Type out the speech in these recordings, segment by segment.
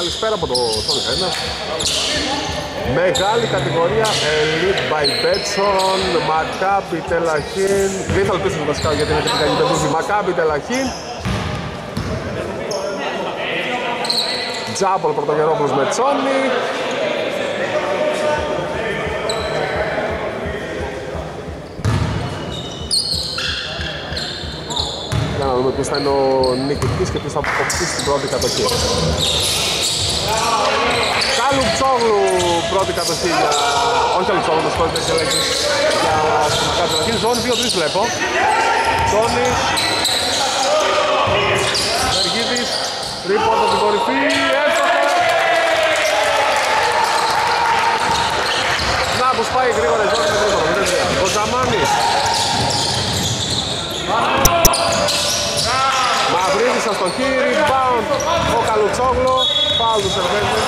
Καλησπέρα από το Sonic 1. Μεγάλη κατηγορία Elite by Betson, Maccabi Τελαχίν. Δεν θα ελπίσω βασικά γιατί είναι τυπικά γηπεδούζι. Maccabi Τελαχίν. Τζάμπολ Πρωτογερόπουλος με Τσόνι. Για να δούμε ποιος θα είναι ο νικητής και ποιος θα αποκτήσει την πρώτη κατοχή. Καλουψόγλου πρώτη κατοχή για... Όχι Καλουψόγλου, με συγχωρείτε, για λέξεις για την κατοχή. Ζώνη 2-3 βλέπω. Ζώνης. Βεργίδης. Τρίποντο στην κορυφή. Έστοχο. Να, πως πάει γρήγορα η ζώνη με τρίποντο. Ο Ζαμάνης. Μαυρίδης αστοχή, rebound ο Καλουτσόγλου, φάουλ τους Σερβέζη.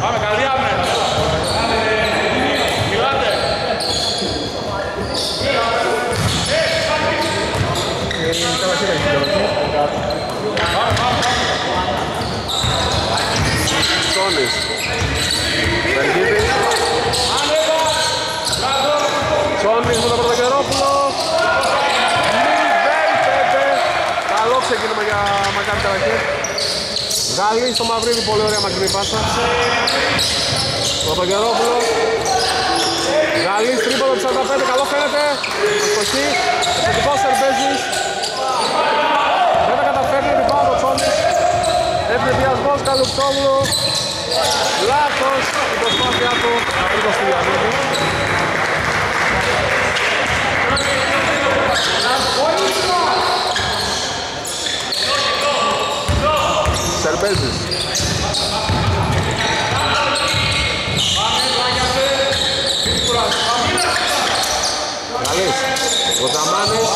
Πάμε, καλή άμυνα. Μιλάτε. Σόνης. Βεργίδης. Σόνης με τον Πρωτοκερόπουλο. 0-5. Καλό ξεκίνημα για Μακάρι Καρακή. Γάλλη στο Μαυρίδι, πολύ ωραία μακρινή πάσα. Πρωτοκερόπουλο. Γαλλής τρίποδο 45, καλό φαίνεται. Αστοχή. Επιθετικός Σερβέζης. Δεν τα καταφέρνει, rebound ο Τσόνης. Ευνηδιασμός Καλουψόγλου. Λάθος η προσπάθειά του από το Στυλιανίδη. Σερμπέζης. Καλής. Ο Τζαμάνης.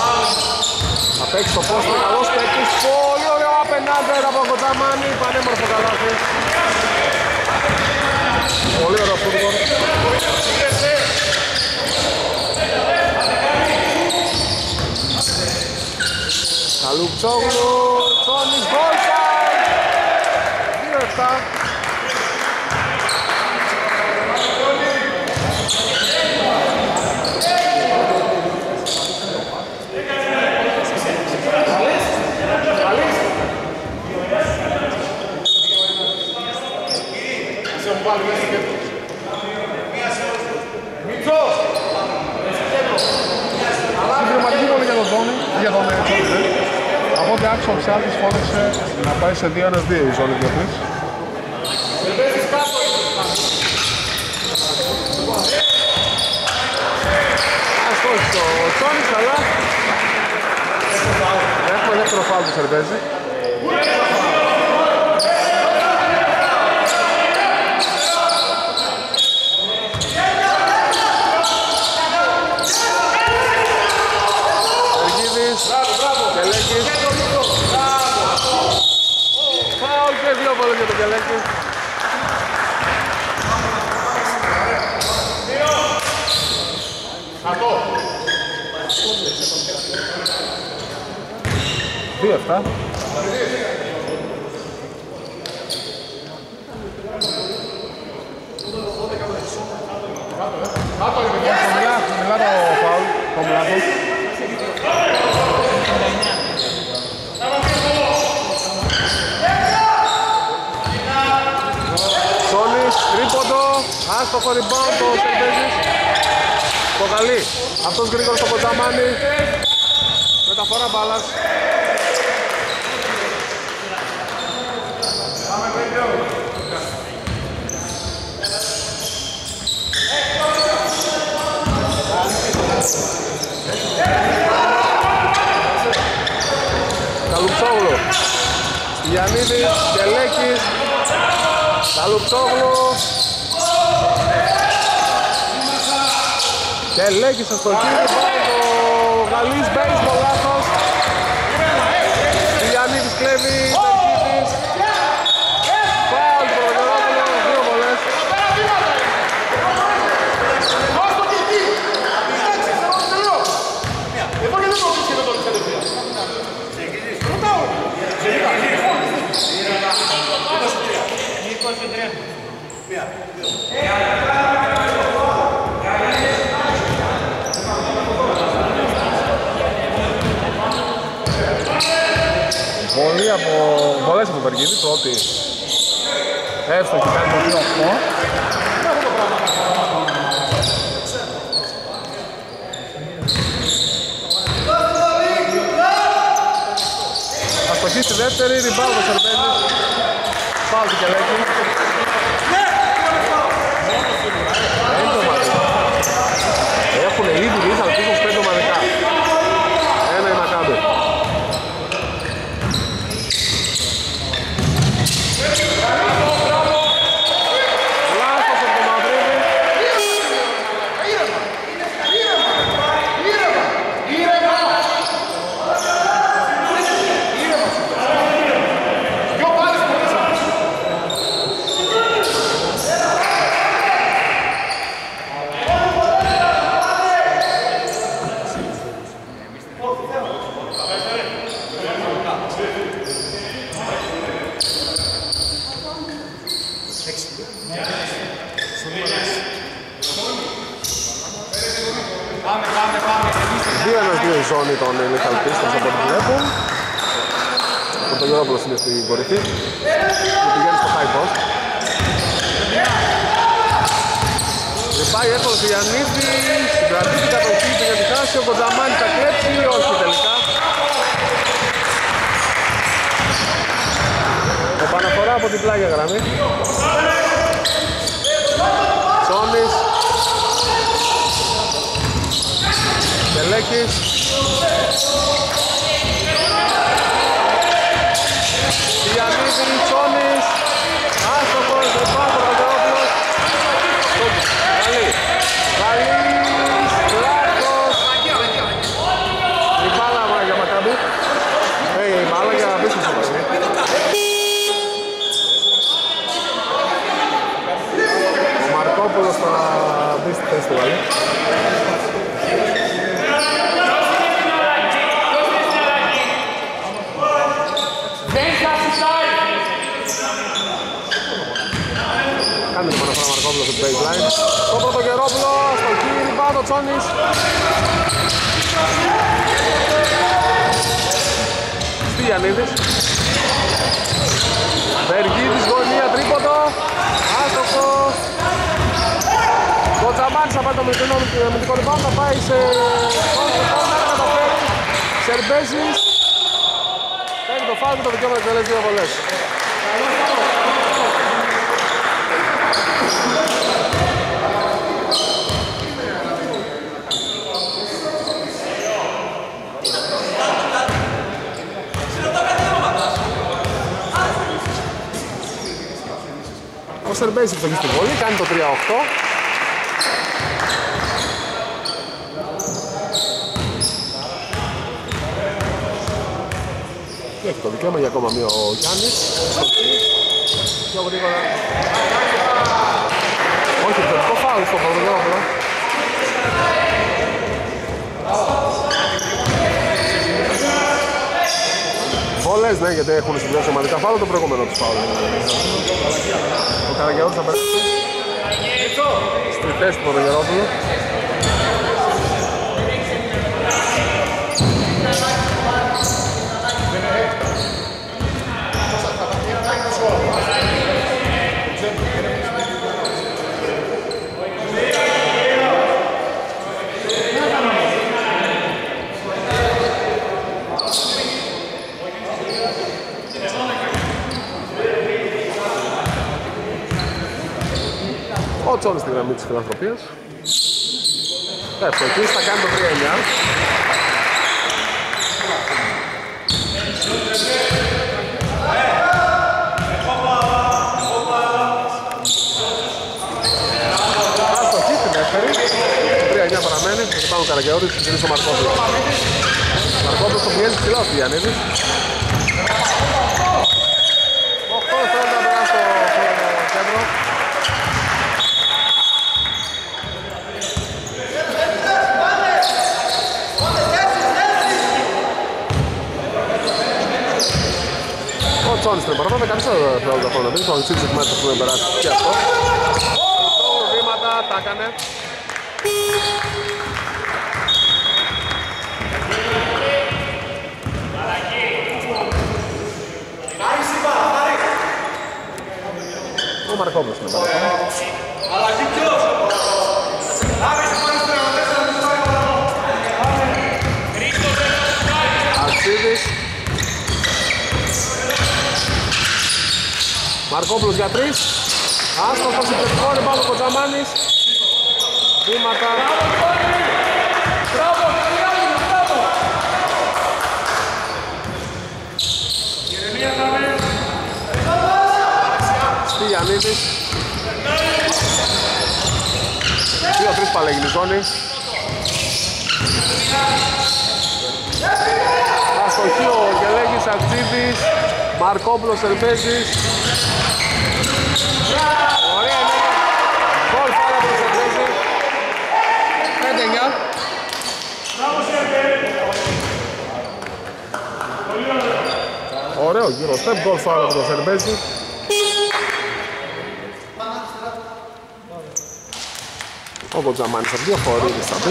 Θα παίξει το πόστο. Καλός παίκτης. Πολύ ωραίο απενάντερ από τον Τζαμάνη. Πανέμορφο καλάθι. Πολύ ωραίο φούτμπολ. Καλουψόγλου, Τσόνης, Γκόλτα! Δύο εφτά. Συμπληρωματική πολύ για τον Τόνι, για τον ε, Τσόνι. Από ό,τι άκουσα ο Ψάλτης φώναξε να πάει σε 2 1 2 η ζώνη 2-3. Αστόχιστο ο Τσόνης, αλλά έχουμε δεύτερο φάουλ του Σερβέζη. Εργίδης, Κελέκης. Φάουλ και δύο βόλες για τον Κελέκη. Δύο εφτά. Χαμηλά, χαμηλά το φάουλ, το λάθος. Σόνης, τρίποντο, άστοχο rebound το Σερβέζης. Το καλή, αυτός γρήγορα στο Κοντζαμάνι. Μεταφορά μπάλας. Καλουψόγλου. Στυλιανίδης, Κελέκης, Καλουψόγλου. Κελέκης στο κύριο, το Γαλλής baseball λάθος. Στυλιανίδης κλέβει, Βεργίδης. Φάουλ του Ρογερόπουλο, δύο βολές. Πολύ από, πολλές από Βεργίδη, πρώτη εύστοχη κάνει το 2-8. Αστοχή στη δεύτερη, ριμπάουδο Σερβέλης, φάουλ του Κελέκη. Έχουν ήδη λύσει Ο Σερμπέζης έχει στη βολή, κάνει το 3-8. Και έχει το δικαίωμα για ακόμα μία ο Γιάννης. Πιο γρήγορα. Όχι, το φάουλ στο Παπαδόπουλο. Πολλές ναι, γιατί έχουν συμπληρώσει ομαδικά φάουλ το προηγούμενο τους φάουλ. Ο Καραγιώτης θα περάσει στη θέση του Παπαγερόπουλου. Ο Τσόνης στη γραμμή της φιλανθρωπίας. Εύστοχης, θα κάνει το 3-9. Αστοχή στη δεύτερη. Το 3-9 παραμένει. Θα πάνω ο Καραγεώρης και ο Μαρκόπουλος. Μαρκόπουλος το πιέζει ψηλά ο Στυλιανίδης. μόλις την παραπάνω, καθίστε τα πρώτα να Δεν είχαμε ξύψει μέσα που δεν περάσει και αυτό. Βήματα, τα έκανε. Ο Μαρκόπουλος με παραπάνω. Αλλαγή ποιος! Μαρκόπουλος για τρεις. Άστοχος επιθετικό rebound ο Κοτζαμάνης. Βήματα. Στυλιανίδης. Δύο-τρεις παλέγινη ζώνη. Αστοχή ο Γελέγης Αρτζίδης. Μαρκόπουλος Ερπέζης. Ωραία ενέργεια. Γκολ φάλα από τον Σερπέζη. 5-9. Ωραίο γύρο step, γκολ φάουλ από τον Σερμπέζη. Ο Κοτζαμάνης από δύο φορίδες στα πει.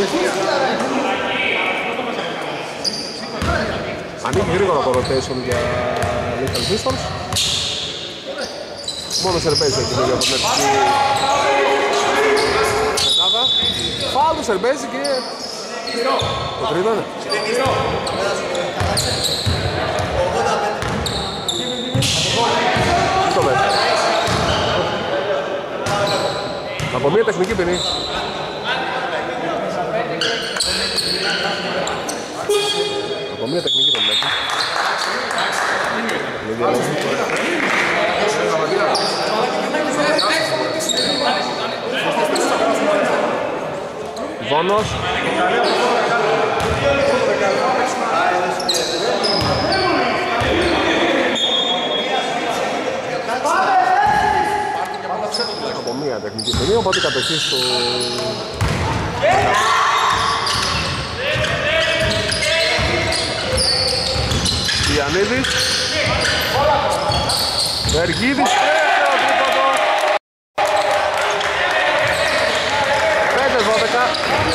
Ανοίγει γρήγορα το rotation για Little Pistols. Μόνο ο Σερμπέζη έχει μια διαφορετική μετάδα. Φάουλ του Σερμπέζη και... Το τρίτο είναι. Τι το μέσα. Από μια τεχνική ποινή. Από μια τεχνική ποινή. Μην διαλέγει. Βόνος. Από μία τεχνική ποινή, οπότε η κατοχή στο... Ιαννίδης. Βεργίδης, τελευταίο τρίποντο. 5-12,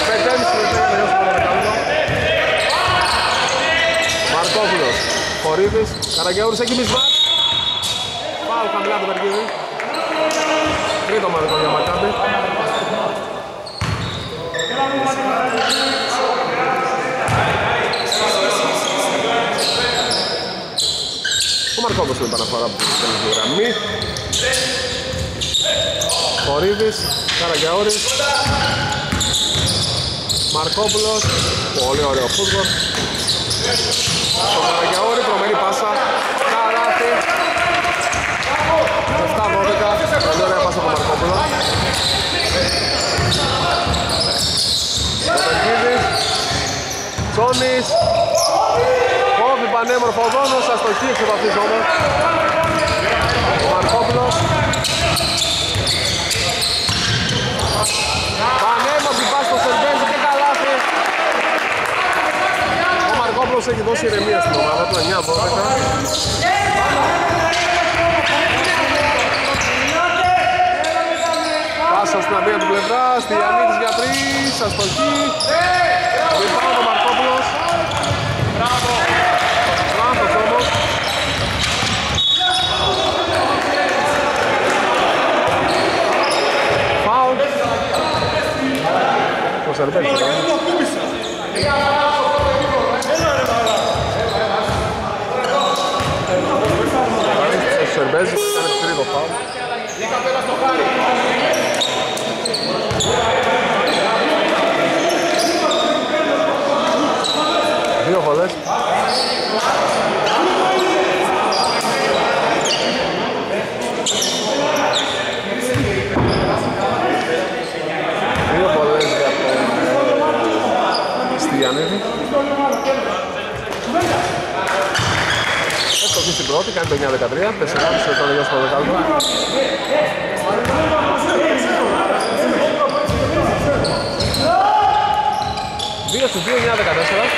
5,5 λεπτά για το δεκάλεπτο. Μαρκόπουλος, Χορίδης, Καραγιαούρης έχει μισβά. Πάω χαμηλά το Βεργίδη. Τρίτο μαρκό για Μακάμπη. Ο Μαρκόπουλος είναι επαναφορά από την τελευταία γραμμή. Χορίδης, Καραγιαούρης, Μαρκόπουλος, πολύ ωραίο φούτμπολ. Ο Καραγιαούρη, προμένη πάσα, καλάθι. 7-12, πολύ ωραία πάσα από τον Μαρκόπουλο. Ο Βεργίδης, Τσόνης, κόβει πανέμορφο δόνος, αστοχή εξ επαφής όμως. Ο Μαρκόπουλος, Πανέμορφη πάση στο Σερβέζι και καλάθι. Ο Μαρκόπουλος έχει δώσει ηρεμία στην ομάδα του, 9-12. Πάσα στην αδεία του πλευρά, στη Ιαννίδης για τρεις, αστοχή. Rebound ο Μαρκόπουλος. Λάθος όμως. Φάουλ. Ο Σερβέζης. Ο Σερβέζης έκανε τρίτο φάουλ. Δύο βολές. Δύο βολές για τον Στυλιανίδη. Εύστοχη στην πρώτη, κάνει το 9-13, 4,5 λεπτό να γιώσει το δεκάλεπτο. Δύο στους δύο, 9-14.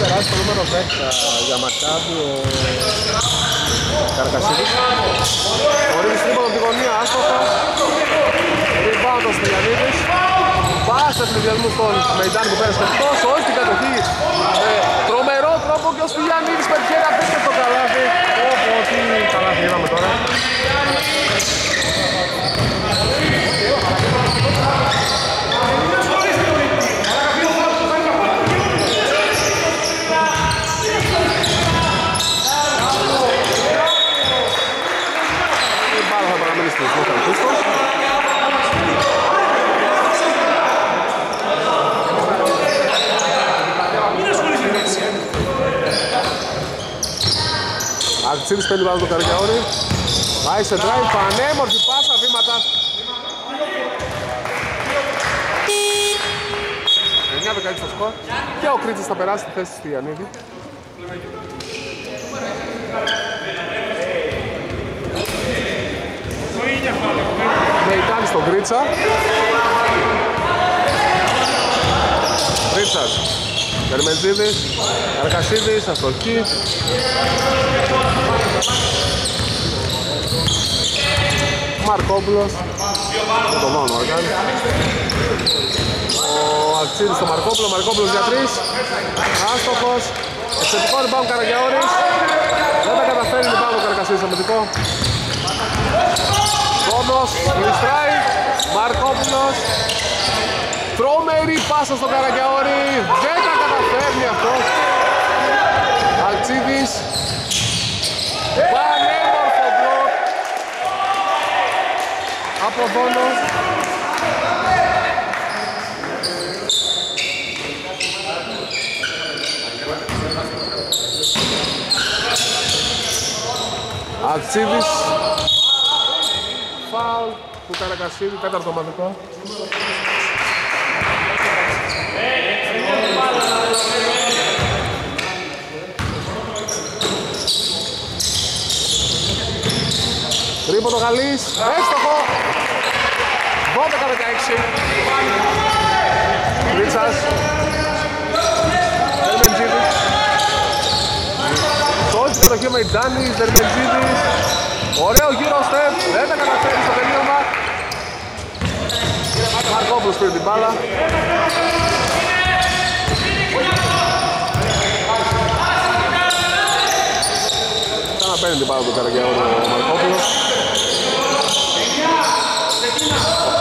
περάσει το νούμερο 10 για Μακάμπι ο Καρκασίδης. Χωρίς τρίποντο από τη γωνία, άστοχα. Rebound ο Στυλιανίδης. Πάσα συνδυασμού στον Μεϊντάν που πέρασε εκτός, όχι την κατοχή. Με τρομερό τρόπο Άστοχο και ο Στυλιανίδης πετυχαίνει απίστευτο καλάθι. Όπω τι καλάθι είδαμε τώρα. Η μπάλα θα παραμείνει στην Smith Pistols. Αρτσίδης παίρνει πάνω το Καρδιαόρι. Πάει σε drive, πανέμορφη πάσα, βήματα. 9-16 στο σκορ. Και ο Κρίτσας θα περάσει τη θέση στη Γιαννίδη. Μεϊτάνη στον Κρίτσα. Κρίτσας. Κερμετζίδης. Αργασίδης, αστοχή. Μαρκόπουλος. Με το μόνο Μαρκάνη. Ο Αλτσίδης στο Μαρκόπουλος. Μαρκόπουλος για τρεις. Άστοχος. Εξαιρετικό rebound Καραγιαώρης. Δεν τα καταφέρει rebound ο Καρακασίδης αμυντικό. Πόνος, γλιστράει, Μαρκόπουλος Τρόμερη πάσα στον Καραγιαόρη Δεν τα καταφέρνει αυτός. Αλτσίδης. Πανέμορφο μπλοκ. Από Δόνος Αλτσίδης. Φάουλ του Καρακασίδη, τέταρτο ομαδικό. Τρίποντο Γαλλής, έστοχο! 12-16. Ρίτσας. Δερμεντζίδης. Σώζει προχείο με Τζάνης, Δερμεντζίδης. Ωραίο γύρο στεπ, δεν τα καταφέρει στο τελείωμα. Μαρκόπουλος πήρε την μπάλα. Ξαναπαίρνει την μπάλα του Καραγιαώρου ο Μαρκόπουλος.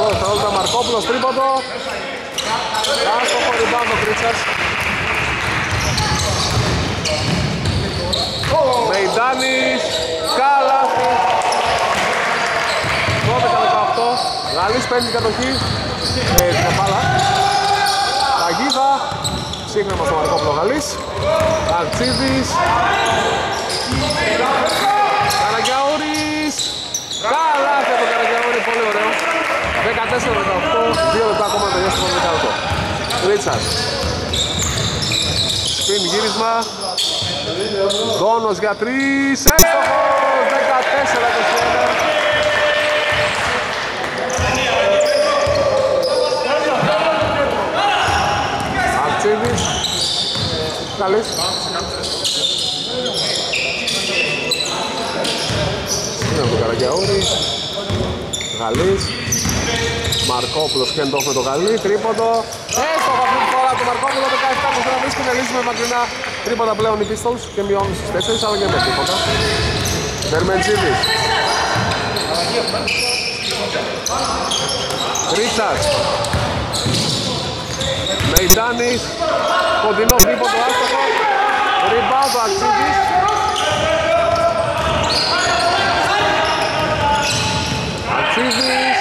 Ο θα όλτα Μαρκόπουλος τρίποντο. Άστοχο rebound ο Κρίτσας. Μεϊντάνης, καλάθι. 12-18. Γαλλής παίρνει την κατοχή. Ε, την μπάλα. Παγίδα. Σύγχρονα στο Μαρκόπουλος Γαλλής. Αρτσίδης. Καραγιαούρης. Καλάθι από τον Καραγιαούρη, πολύ ωραίο. 14-18. Δύο λεπτά ακόμα να τελειώσει το δεκάλεπτο. Ρίτσας. Σπιν γύρισμα. Δόνος για τρεις. Έστοχος. 14-21. Αρτσίδης. Καλής. Είναι από τον Καραγιαούρη. Γαλλής. Μαρκόπουλος και εντός με το Γαλλί. Τρίποντο. Έστοχο αυτή τη φορά το Μαρκόπουλο. 17 που να βρίσκουν λύσουμε μακρινά. Τρίποντα πλέον οι Pistols και μειώνουν στις 4 αλλά και με τίποτα. Δερμεντζίδης. Ρίτσας. Μεϊντάνης. Κοντινό τρίποντο άστοχο. Ριμπάουντο Αξίδης. Αξίδης.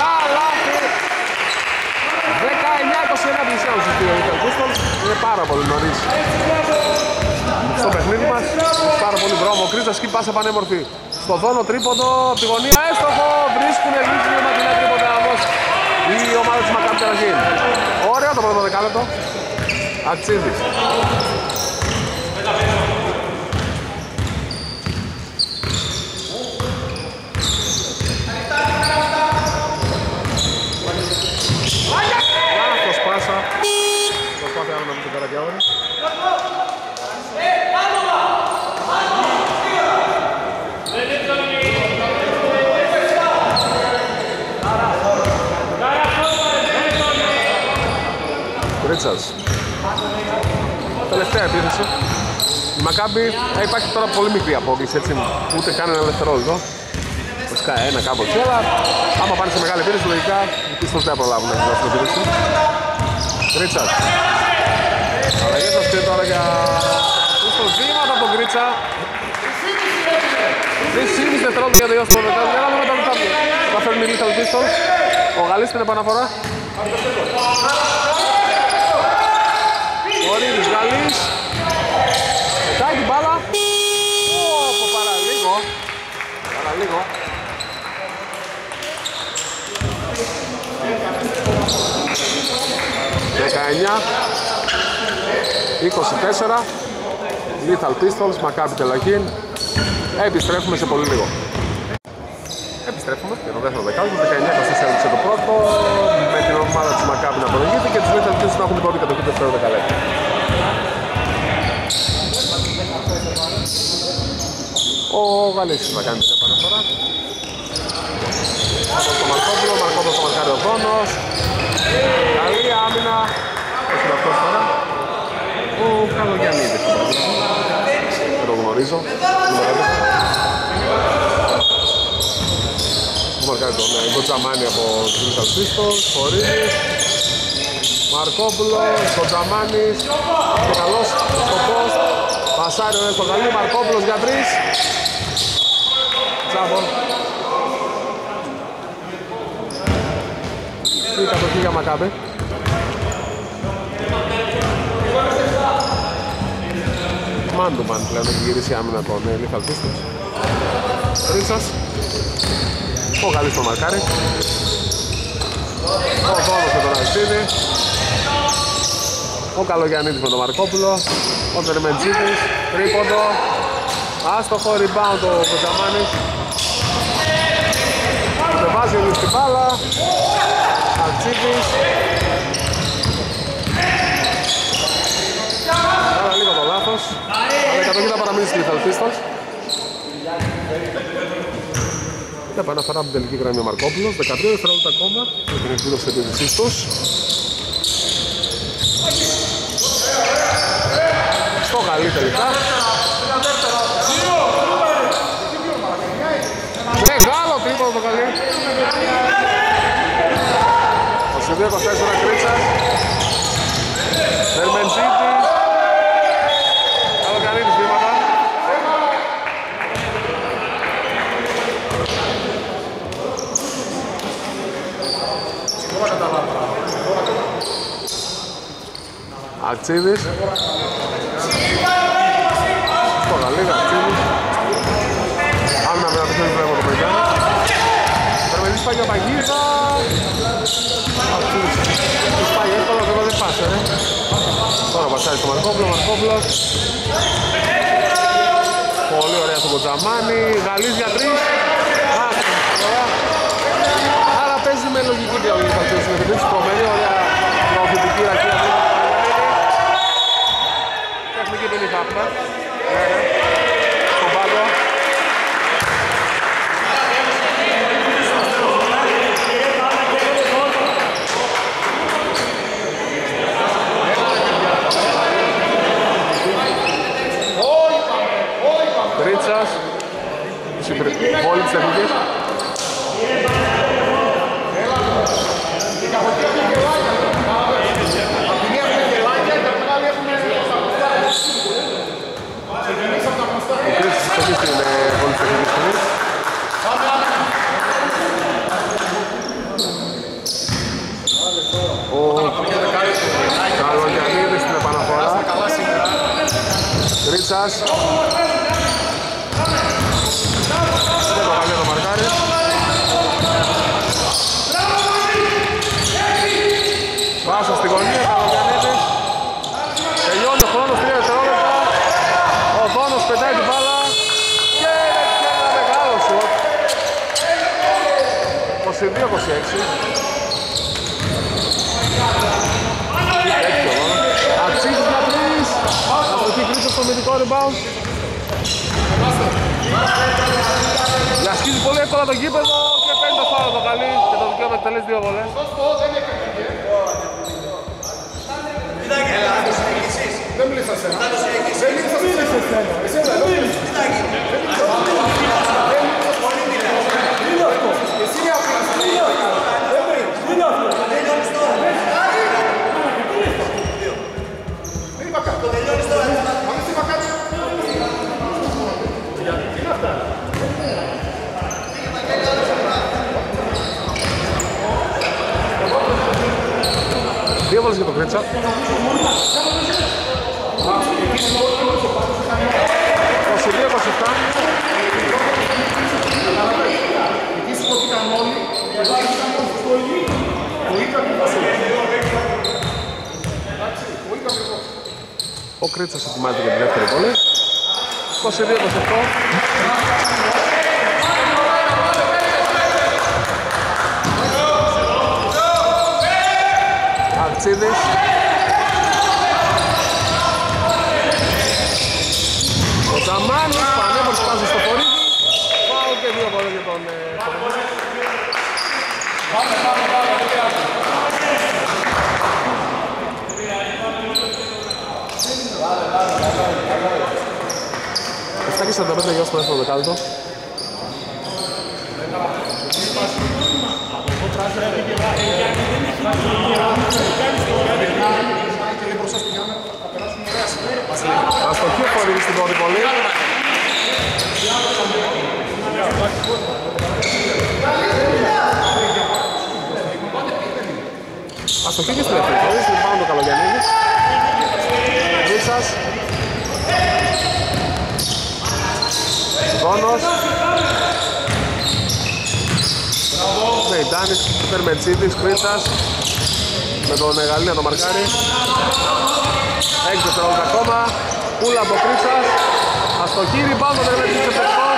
Καλάθι. 19-21 πλησιάζουν στους δύο Little Pistols. Είναι πάρα πολύ νωρίς. Στο παιχνίδι μας, πάρα πολύ δρόμο. Κρίζα σκι πάσα πανέμορφη. Στο δόνο τρίποντο, από τη γωνία έστοχο. Βρίσκουν λύση με μακρινά τρίποντα όμως. Η ομάδα της Μακάμπη Τεραχήν. Ωραίο το πρώτο δεκάλεπτο. Ατσίδης. Λάθος πάσα. Προσπάθεια να μην τον Καραγιαόρη. Ρίτσας. Τελευταία επίθεση. Η Μακάμπη ε, υπάρχει τώρα πολύ μικρή απόκληση, έτσι, ούτε καν ένα δευτερόλεπτο. Βασικά ένα κάπου έτσι, αλλά άμα πάνε σε μεγάλη επίθεση, λογικά οι πίστος δεν προλάβουν να δώσουν επίθεση. Ρίτσαρτ. Αλλαγές θα στείλει τώρα για πίστος βήματα από τον Κρίτσα. Τρεις σύμβης δευτερόλεπτα για τελειώσει το μετά. Για να δούμε τα λεπτά. Θα φέρνει η Lethal Pistols. Ο Γαλλής την επαναφορά. Ο Ρίδης Γαλλής. Πετάει την μπάλα. Ω, παραλίγο. Παραλίγο. Δεκαεννιά. 24. Lethal Pistols, Maccabi Τελαχίν. Επιστρέφουμε σε πολύ λίγο. Επιστρέφουμε για το δεύτερο δεκάλεπτο. 19 Καστής έλειξε το πρώτο. Με την ομάδα της Maccabi να προηγείται και τις Lethal Pistols να έχουν την πρώτη κατοχή του δεύτερου δεκαλέπτου. Ο Γαλέξης θα κάνει την επαναφορά. Από το Μαρκόπουλο, Μαρκόπουλος το μαρκάρει ο Δόνος. Καλή άμυνα. Όχι να αυτός τώρα. Ο Καλογιαννίδης. Δεν το γνωρίζω. Ο μαρκάρει τον ε, Γκοτζαμάνι από τους Little Pistols. Χωρίδης. Μαρκόπουλος, Γκοτζαμάνης. Και καλός στο post. Πασάρι ο στο καλή, Μαρκόπουλος για τρεις. Τζάμπον. Η κατοχή για Μακάμπε. Μάντουμαν πλέον έχει γυρίσει άμυνα τον Λίθαλ Πίστος. Ρίτσας. Ο Γαλλής στο μαρκάρι. Ο Δόνος με τον Αλσίδη. Ο Καλογιαννίδης με τον Μαρκόπουλο. Ο Τερμεντζίτης. Τρίποντο. Άστοχο rebound ο Κοτζαμάνης. Δεν βάζει όλη στην μπάλα. Αλτσίδης. Άρα λίγο το λάθος. Αλλά η κατοχή θα παραμείνει στη Lethal Pistols. Και επαναφορά από την τελική γραμμή ο Μαρκόπουλος. 13 δευτερόλεπτα ακόμα με την εκδήλωση της επίδεσής τους. Στο γαλί τελικά. Μεγάλο τρίποδο το καλή. 22-24 Κρίτσας. Δερμεντζίτης. Καλοκαρίνης βήματα. Ατσίδης. Στο Γαλλίδα, Ατσίδης. Άμυνα με να το βλέπω το παιδιά. Περμελής πάει για παγίδα. Ατσίδης. Τους πάει εύκολα, βέβαια δεν πάσε, ρε. Τώρα πασάρει στο Μαρκόπουλο, Μαρκόπουλος. Πολύ ωραία στο Κοτζαμάνι. Γαλλής για τρεις. Άκρη, ωραία. Άρα παίζει με λογική διαλογή θα ξέρεις με την Πολύ ωραία προωθητική ρακία του Τεχνική δεν είχα αυτά. Πόλη της τεχνικής. Ο Κρίστης στο πίστη είναι πολύ τεχνικής στιγμής. Ο Καλογιαννίδης στην επαναφορά. Ρίτσας. Αξίζεις για τρεις. Εκεί κρίσω στο μυθικό rebound. Διασκίζει πολύ εύκολα το γήπεδο και παίρνει το φάρο το καλή και το δικαίωμα εκτελέσει δύο βολές. Δεν μίλησα σε ένα. Δεν μίλησα σε ένα. Δεν μίλησα σε ένα. Δεν μίλησα σε ένα. Τι έβαλες για το Κρέτσα. Βασιλεία 27 σηκώθηκαν όλοι. Και βάζονταν Ο κρίτσα ετοιμάζεται για τη δεύτερη βολή. 22-28. Πάμε, πάμε, πάμε, δεν πειράζει. Βάλε, βάλε, βάλε, βάλε. 7.45 γιος πάνω στο πολύ. Αστοχή ο Φαβίλης στην πρώτη πολύ. Αστοχή και στην ελευθερία. Πάνω το Καλογιανίδης. Ρούτσας. Γόνος. Μεϊντάνης, Περμετσίδης, Κρίτσας. Με τον Γαλίνα το μαρκάρι. Έξω σε ακόμα. Πούλα από Κρίτσας. Αστοχή, ριμπάνω, Περμετσίδης, Περμετσίδης.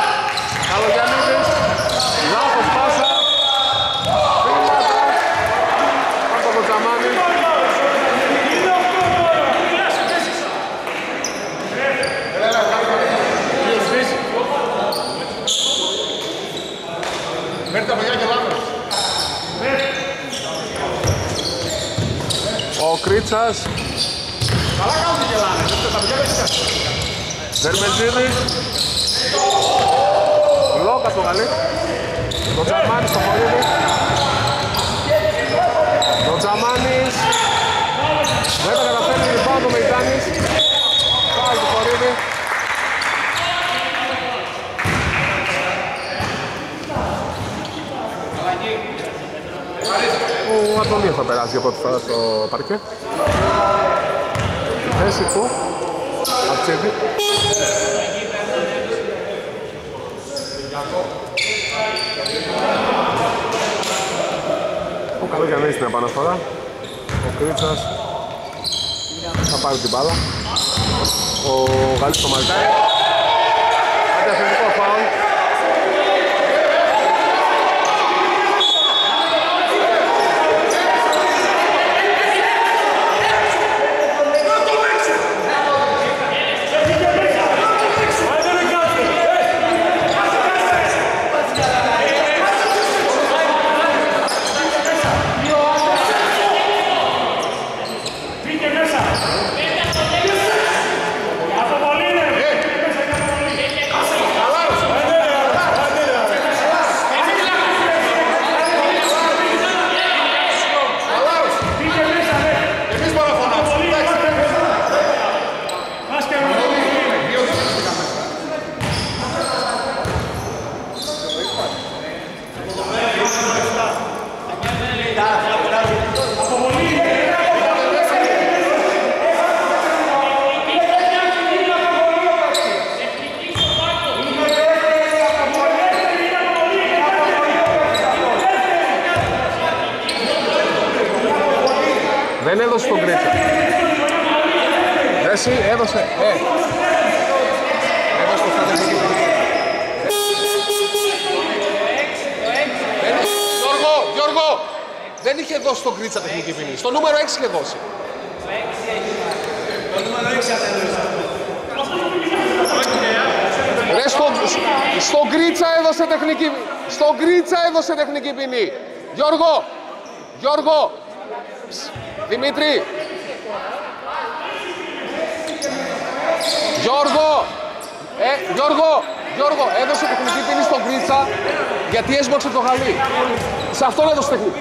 Σε αυτόν έδωσε τεχνική.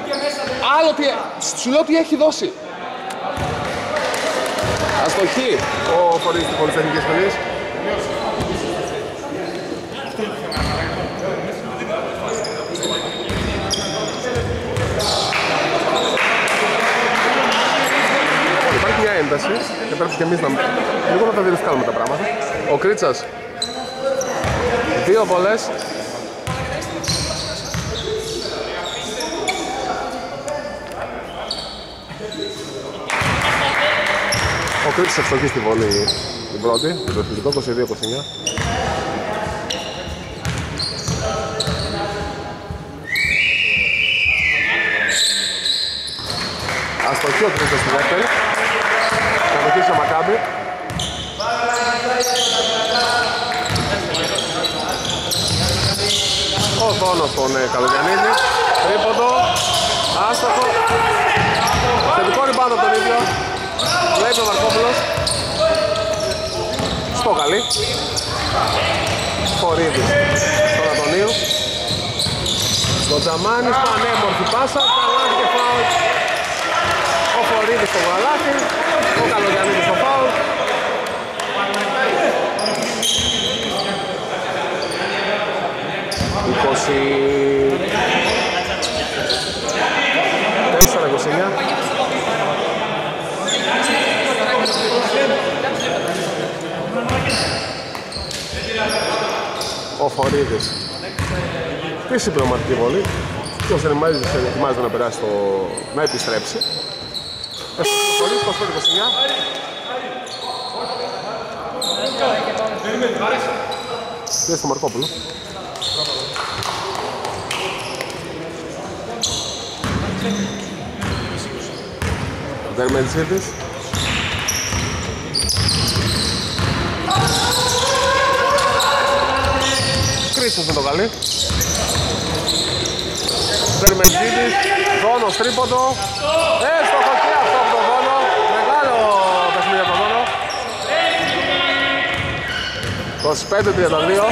Άλλο τι, σου λέω τι έχει δώσει. Αστοχή. Ο φορείς του Πολυτεχνικής Σχολής. Υπάρχει μια ένταση και πρέπει και εμείς να λίγο να τα διευκάλουμε τα πράγματα. Ο Κρίτσας. Δύο βολές. Ο Κρήτης ευστοχή στη βολή την πρώτη, το εθνικό 22-29. Αστοχή ο Κρήτης στη δεύτερη. Κατοχή ο Μακάμπη. Ο Θόνος τον ε, Καλογιαννίδη. Τρίποντο. Άστοχο. Θετικό ριμπάντο από τον ίδιο. Βλέπει ο Μαρκόπουλος. Στο καλή. Φορίδης στον Αντωνίου. Στο Τζαμάνης πανέμορφη πάσα. Καλάθι και φάουλ. Ο Φορίδης στο γαλάθι. Ο Καλογιαννίδης στο φάουλ. Είκοσι... Τέσσερα, 29. Ο Φορίδης Τι συμπληρωματική βολή; Ποιος ετοιμάζεται, ετοιμάζεται να περάσει το... να επιστρέψει. Έφτασε ο Φορίδης, 25-29 Και στο Μαρκόπουλο; Δερμεντζίδης Χρήστος με το καλή. Δερμεντζίδης, Δόνος τρίποντο. Έστοχο και αυτό από τον Δόνο. Μεγάλο παιχνίδι από τον Δόνο. 25-32.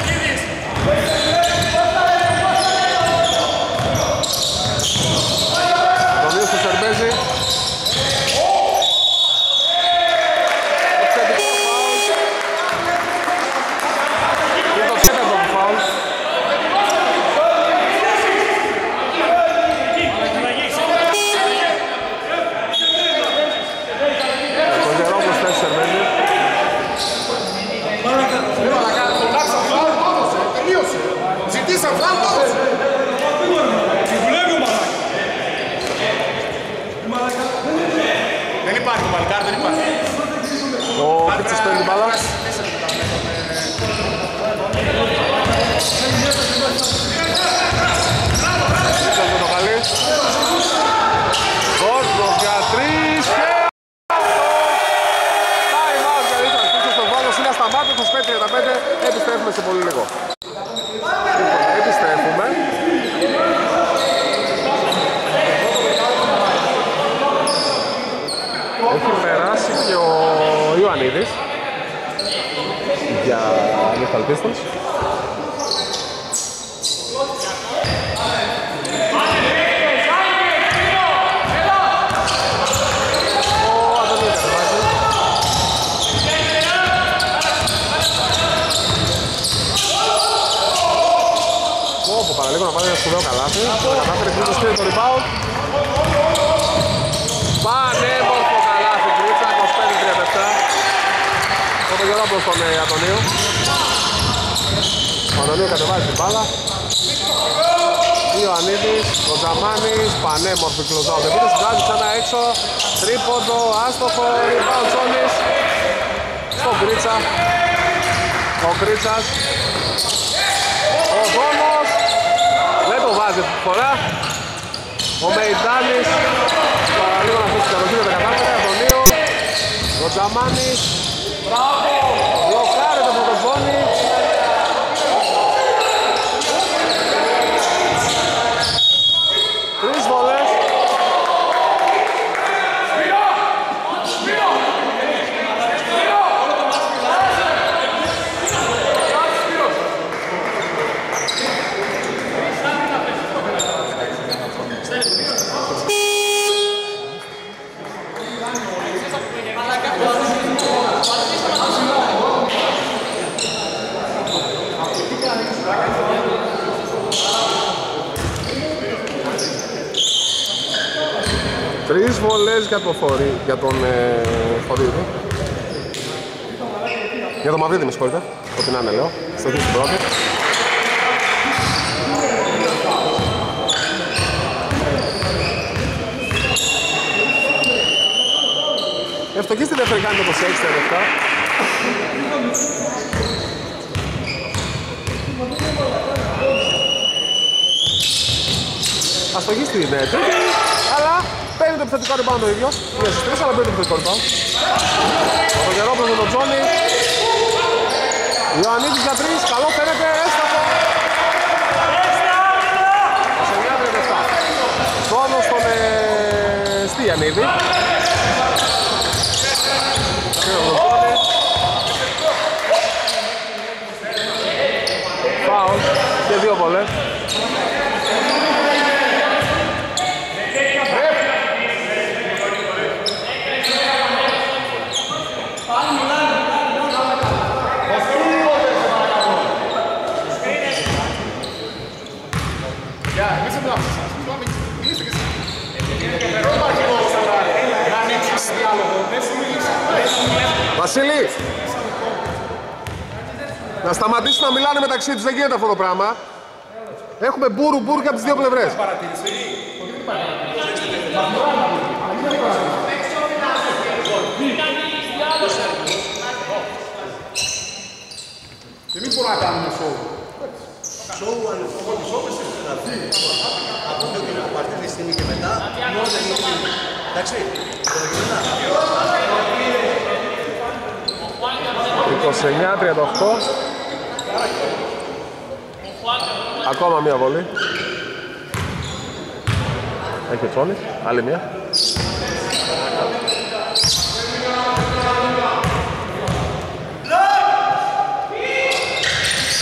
Τον Νίου στο Σερμπέζι. Επιθετικό φάουλ. Είναι το τέταρτο του φάουλ. Το Γερόπουλος θέση Σερμπέζι. Τελείωσε. Ζητήσα φλάμπος. Δεν υπάρχει παλικάρ, δεν υπάρχει. Ο Πίτσος παίρνει την μπάλα. Πίτσος με το καλή. Κόσμος για τρεις και Time out για Ρίτσαρντ Πίτσος στον Βόλο. Είναι ασταμάτητος 5-35. Επιστρέφουμε σε πολύ λίγο. Λοιπόν, επιστρέφουμε. Έχει περάσει και ο Ιωαννίδης για Lethal Pistols. Ο Αντωνίου κατεβάζει. Όπου παραλίγο να βάλει ένα σπουδαίο καλάθι. Κατάφερε κρίτος πήρε το rebound. Πανέμορφο καλάθι Κρίτσα 25-37. Το Πογερόπουλος στον ε, Αντωνίου. Ο Αντωνίου κατεβάζει την μπάλα. Ιωαννίδης, ο Τζαμάνης, πανέμορφη κλωζάω. Δεν πείτε βγάζει ξανά έξω. Τρίποντο, άστοχο, rebound Σόνης. Στον Κρίτσα. Ο Κρίτσας. Ο Δόμος. Δεν το βάζει αυτή τη φορά. Ο Μεϊντάνης. Παραλίγο να αφήσει την κατοχή, δεν τα κατάφερε. Αντωνίου. Ο Τζαμάνης. Μπλοκάρεται από τον Ζώνη. Τρεις βολές. Τρεις βολές για τον Φορή, για τον ε, Φορίδη. Για τον Μαυρίδη με συγχωρείτε, ό,τι να είναι λέω, στο στην πρώτη. Ευτοχή στη δεύτερη κάνει το 26 λεπτά. Αστοχή στη τρίτη, αλλά παίρνει το επιθετικό rebound το ίδιο. Είναι στις τρεις, αλλά παίρνει το επιθετικό rebound. Το Γερόπλος με τον Τζόνι. Ιωαννίδης για τρεις, καλό φαίνεται, έστοχο. Σε 9-37. Χρόνο στον ε, Στυλιανίδη. Φάουλ και δύο βολές. Βασίλη! Να σταματήσουν να μιλάνε μεταξύ τους, δεν γίνεται αυτό το πράγμα. Έχουμε μπούρου μπούρου και από τις δύο πλευρές. Και μην μπορούμε να κάνουμε σοου. Σοου, αλλά το σοου εσύ να βγει. Από το κοινό παρτί τη στιγμή και μετά. Εντάξει. 29-38. Ακόμα μία βολή. Έχει ο Τσόνης. Άλλη μία.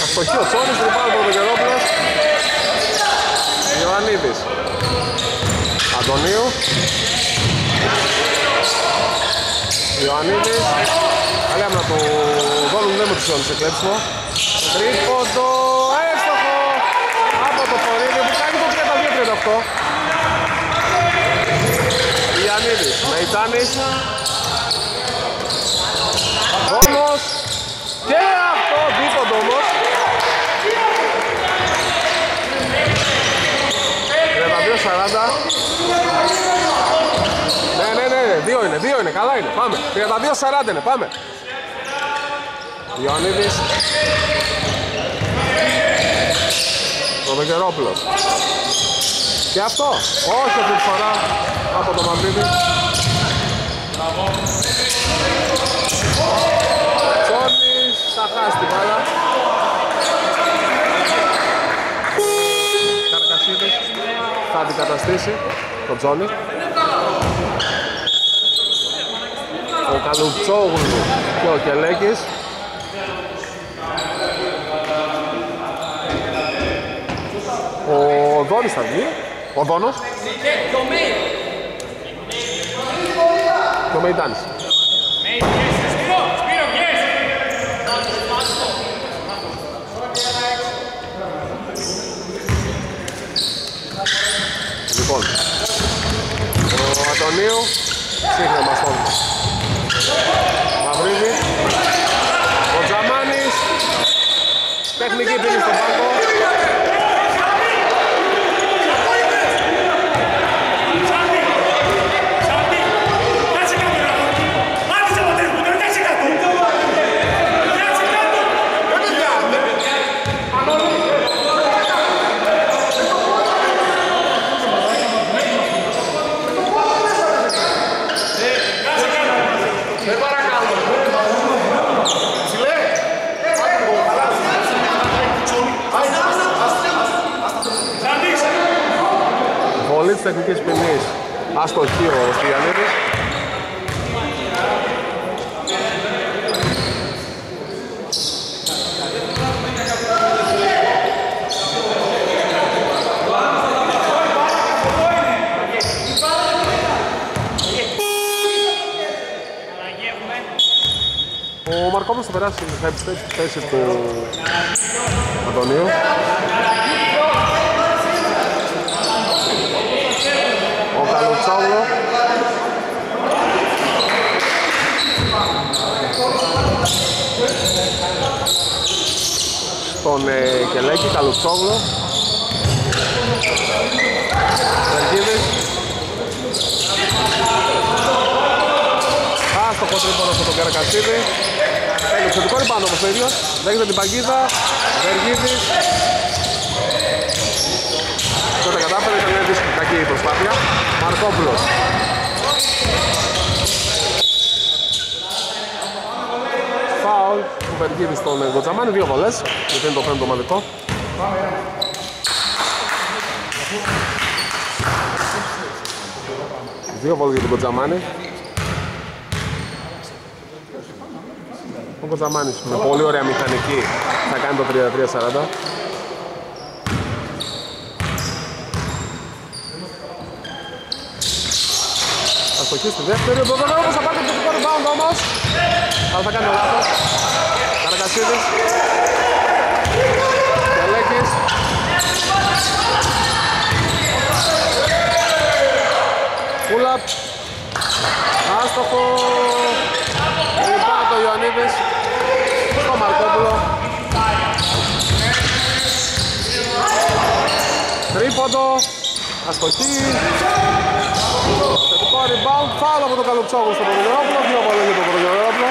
Αστοχή ο Τσόνης, λοιπόν από τον Γερόπουλος. Ιωαννίδης. Αντωνίου. Ιωαννίδης. Καλή άμυνα του Δόλου, δεν μου τους σε κλέψιμο. Τρίποντο, έστοχο από το Φορίδη που κάνει το 32-38. Ιωαννίδης, Μεϊτάνης. Δόλος και αυτό δίποντο όμως. 32-40. Ναι, ναι, ναι, δύο είναι, δύο είναι, καλά είναι, πάμε. 32-40 είναι, πάμε. Ιωαννίδης. Το Βεγερόπουλος. Και αυτό, όχι αυτή τη φορά από το Μαυρίδη. Τσόνης, θα χάσει την μπάλα. Καρκασίδης θα αντικαταστήσει τον Τζόνι. Ο Καλουτσόγλου και ο Κελέκης. Ο Δόνης θα βγει. Ο Δόνος. Και ο Μεϊτάνης. Λοιπόν, ο Αντωνίου σύγχρονα στον Μαυρίδη. Ο Τζαμάνης, τεχνική πίνη στον πάγκο. Βολή της τεχνικής ποινής. Αστοχή ο Στυλιανίδης. Ο Μαρκόπουλος θα περάσει, θα επιστρέψει στη θέση του Αντωνίου. Ο Καλουτσόγλου στον ε, Κελέκη, Καλουτσόγλου. Βεργίδης. Άστοχο τρίπονο από τον Καρακατσίδη. Έχει εξωτικό ρηπάνω όπως ο ίδιος. Δέχεται την παγίδα. Βεργίδης. Τότε κατάφερε, ήταν δύσκολη κακή η προσπάθεια. Μαρκόπουλος. Φάουλ του Βεργίδη στον Γκοτζαμάνη, δύο βολές, γιατί είναι το πέμπτο ομαδικό. Δύο βολές για τον Γκοτζαμάνη. Ο Γκοτζαμάνης με πολύ ωραία μηχανική θα κάνει το 33-40. Αστοχή στη δεύτερη, ο Παπαδόπουλος θα πάρει το θετικό rebound όμως. Αλλά θα κάνει λάθος. Καρακασίδης. Τελέκης. Πούλαπ. Άστοχο. Rebound το Ιωαννίδης. Στο Μαρκόπουλο. Τρίποντο. Αστοχή. Θετικό rebound, φάουλ από τον Καλουψόγλου στο Πορογερόπουλο, δύο βολές για τον Πορογερόπουλο.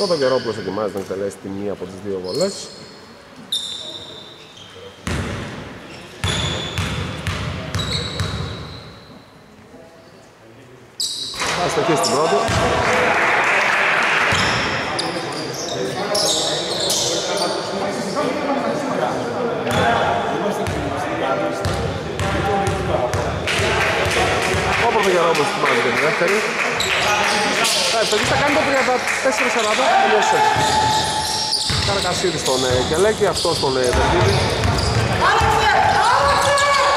Πρώτο Γερόπουλος ετοιμάζεται να εκτελέσει τη μία από τις δύο βολές. Θα στοχεί στην πρώτη. Όπως ο Γερόπουλος ετοιμάζεται για τη δεύτερη. Θα ευστοχεί, θα κάνει το 34-40, τελείωσε. Καρακασίδη στον ε, Κελέκη, αυτό στον ε, Βεργίδη.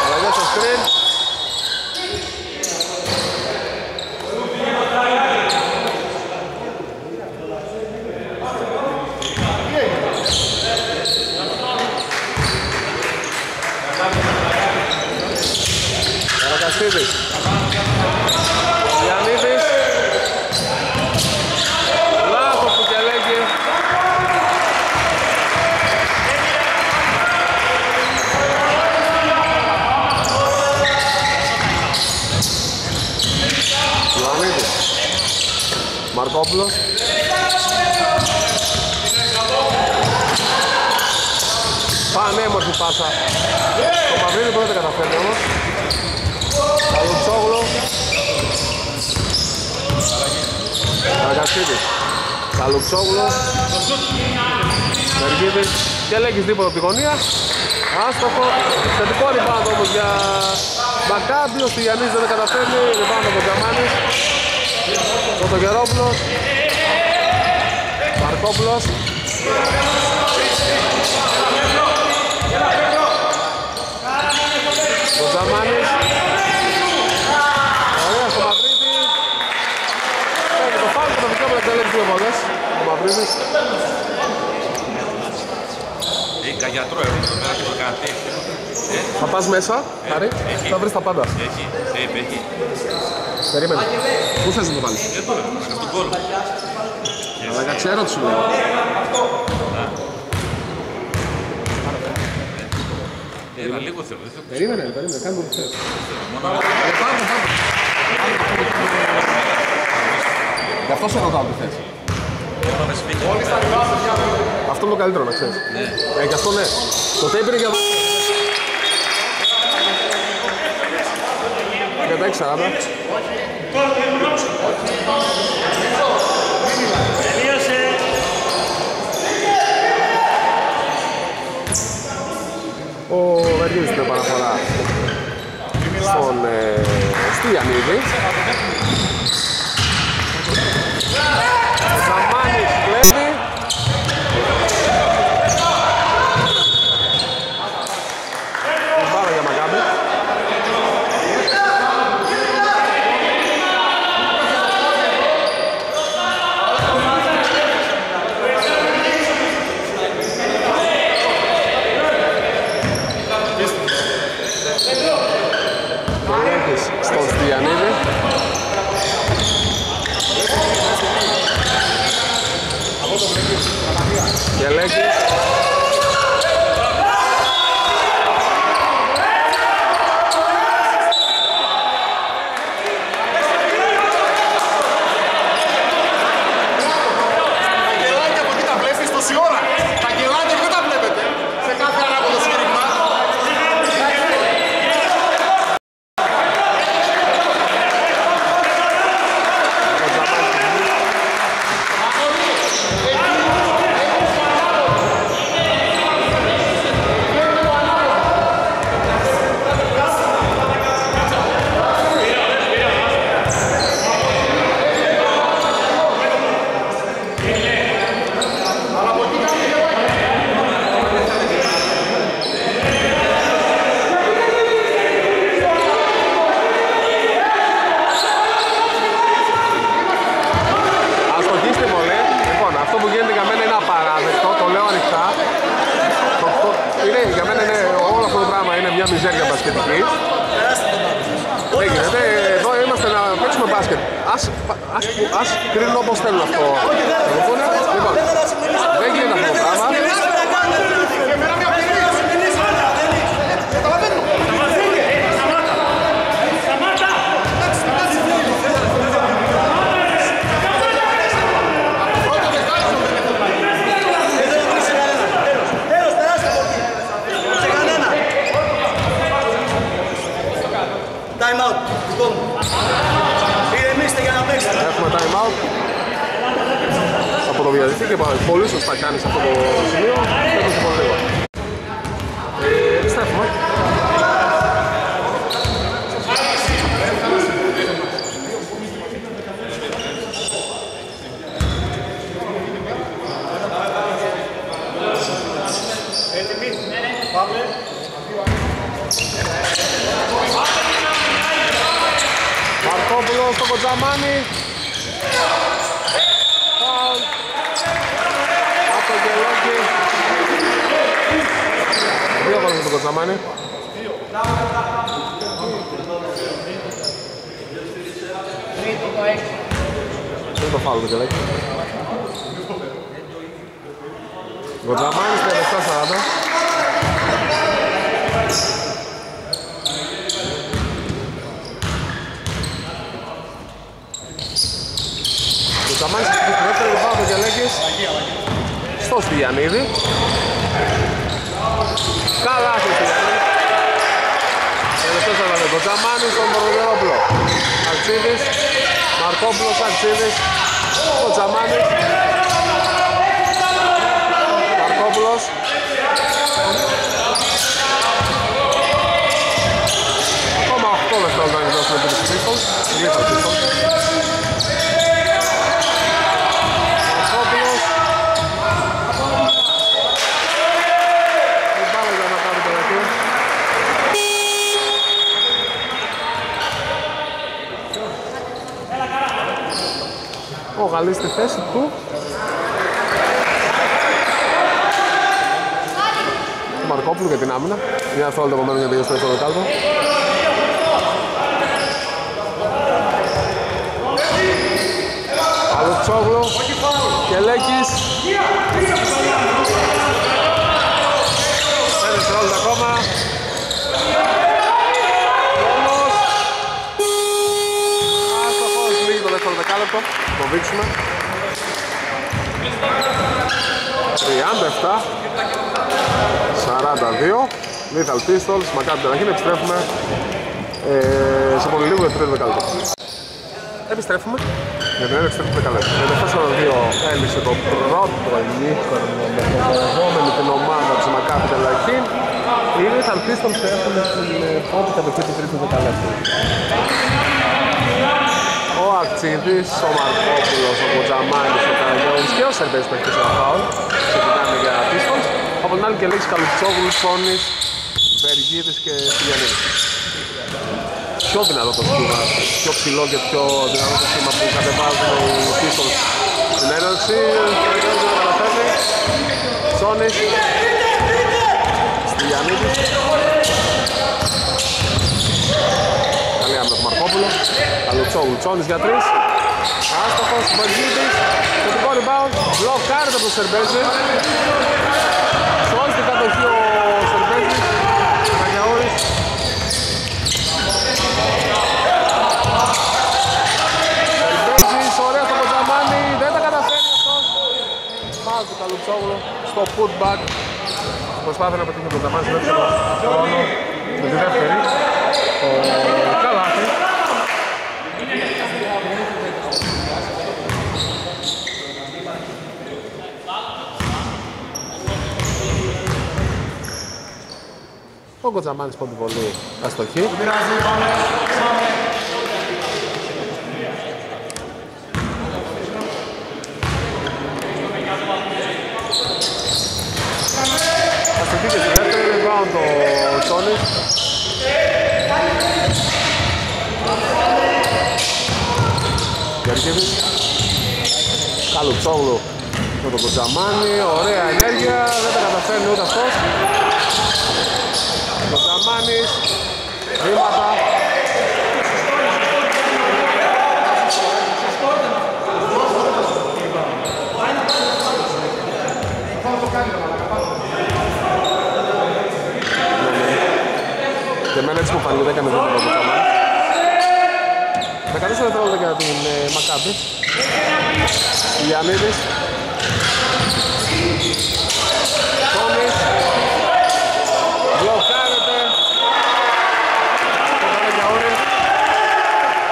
Αλλαγές στο screen. Καρακασίδης. Γιαννίδης. Λάθος του Κελέκη. Ιωαννίδης. Μαρκόπουλος. Πανέμορφη πάσα. Το Παυρίδη που δεν τα καταφέρνει όμως. Καλουτσόγλου. Καρακασίδης. Καλουτσόγλου. Βεργίδης. Και λέγεις τίποτα από τη γωνία. Άστοχο. Θετικό rebound όμως για Μακάμπι. Ο Στυγιαννής δεν τα καταφέρνει. Rebound από Τζαμάνης. Πρωτογερόπουλος. Μαρκόπουλος. Ο Τζαμάνης. Ωραία στο Μαυρίδη. Έχει το φάουλ και το δικαίωμα να εκτελέσει δύο βολές. Ο Μαυρίδης. Έχει καγιατρό εδώ, το πέρα και το κάτι. Θα πας μέσα, Χάρη. έχει. Θα βρεις τα πάντα. Έχει, tape έχει. Περίμενε. Πού θες να το βάλεις; Εδώ, στον κόλο. Αλλά ξέρω τι σου λέω. Έλα, λίγο θέλω, δεν θέλω. Περίμενε, περίμενε. Κάνε το που θες. Μόνο Ε, πάμε, πάμε. Γι' αυτό σε ρωτάω τι θες. μόνο με σπίτι. Αυτό είναι το καλύτερο να ξέρεις. Ε, και αυτό ναι. Το tape είναι για εδώ. Για τα 6.40. Ο Βεργίδης την επαναφορά στον ε, Στυλιανίδη. Το Ταμάνης στη δεύτερη ρημπάω το Γελέκης στο Στυλιανίδη. Καλά στο Στυλιανίδη. Τελευταίος σαρδαδέ το Τζαμάνι στον Πορδερόπουλο Αξίδης Μαρκόπουλος Αξίδης το Τζαμάνι Μαρκόπουλος. Ακόμα 8 λεπτά να εκδώσουμε την Pistols Γλύφα Pistols Μαρκόπουλος Η μπάλα για να πάρει το δεκί Ο Γαλλής στη θέση του. Του Μαρκόπουλου για την άμυνα. Μια δευτερόλεπτα επομένως για τελειώσει το δεύτερο δεκάλεπτο Αλουτσόγλου Κελέκης Πέντε δευτερόλεπτα ακόμα. Χρόνος Άστοχος Λίγη το δεύτερο δεκάλεπτο Το δείξουμε 37 42 Lethal Pistols, μακάρι την αρχή, επιστρέφουμε ε, σε πολύ λίγο για το τρίτο δεκάλεπτο. Επιστρέφουμε για την έλεξη του δεκαλέπτου. Με το 4-2 έλυσε το πρώτο ημίχρονο με την επόμενη την ομάδα της Μακάπη Τελαχή. Οι Lethal Pistols έχουν την ε, πρώτη κατοχή του τρίτου δεκαλέπτου. Ο Αξίδης, ο Μαρκόπουλος, ο Κοτζαμάνης, ο Καραγιώδης και ο Σερμπέης που έχει τέσσερα φάουλ ξεκινάνε για Pistols. Από την άλλη και λέξει Καλουτσόγλου, Σόνης, Βεργίδης και Στυλιανίδης. Πιο δυνατό το σχήμα, πιο ψηλό και πιο δυνατό το σχήμα που κατεβάζουν οι Pistols στην έναρξη. Ο Καραγιώδης δεν το καταφέρνει. Σόνης, Στυλιανίδης. Καλή άμυνα Καλουτσόγλου, Τσόνης για τρεις. Άστοχος, Βαγγίδης, θετικό rebound, μπλοκάρεται από το Σερμπέζη. Σώζει την κατοχή ο Σερμπέζης, Καγιαώρης. Σερμπέζης, ωραία στο Κοτζαμάνι, δεν τα καταφέρει αυτός. Φάουλ του Καλουτσόγλου στο putback. Προσπάθησε να πετύχει τον Κοτζαμάνι στο δεύτερο χρόνο, με τη δεύτερη. Το καλάθι. Ο Κοτζαμάνης πρώτη βολή αστοχή. Αστοχή και στη δεύτερη, rebound ο Τσόνης. Γεωργίδης. Καλουτσόγλου με τον Κοτζαμάνη, ωραία ενέργεια, δεν τα καταφέρνει ούτε αυτός. Κοτζαμάνης, βήματα. Και εμένα έτσι μου φάνηκε, δεν έκανε βήματα ο Κοτζαμάνης. 14 δευτερόλεπτα για την ε, Μακάμπη. Γιαννίδης. Τόμις. Μπλοκάρεται. Το κάνει για όρι.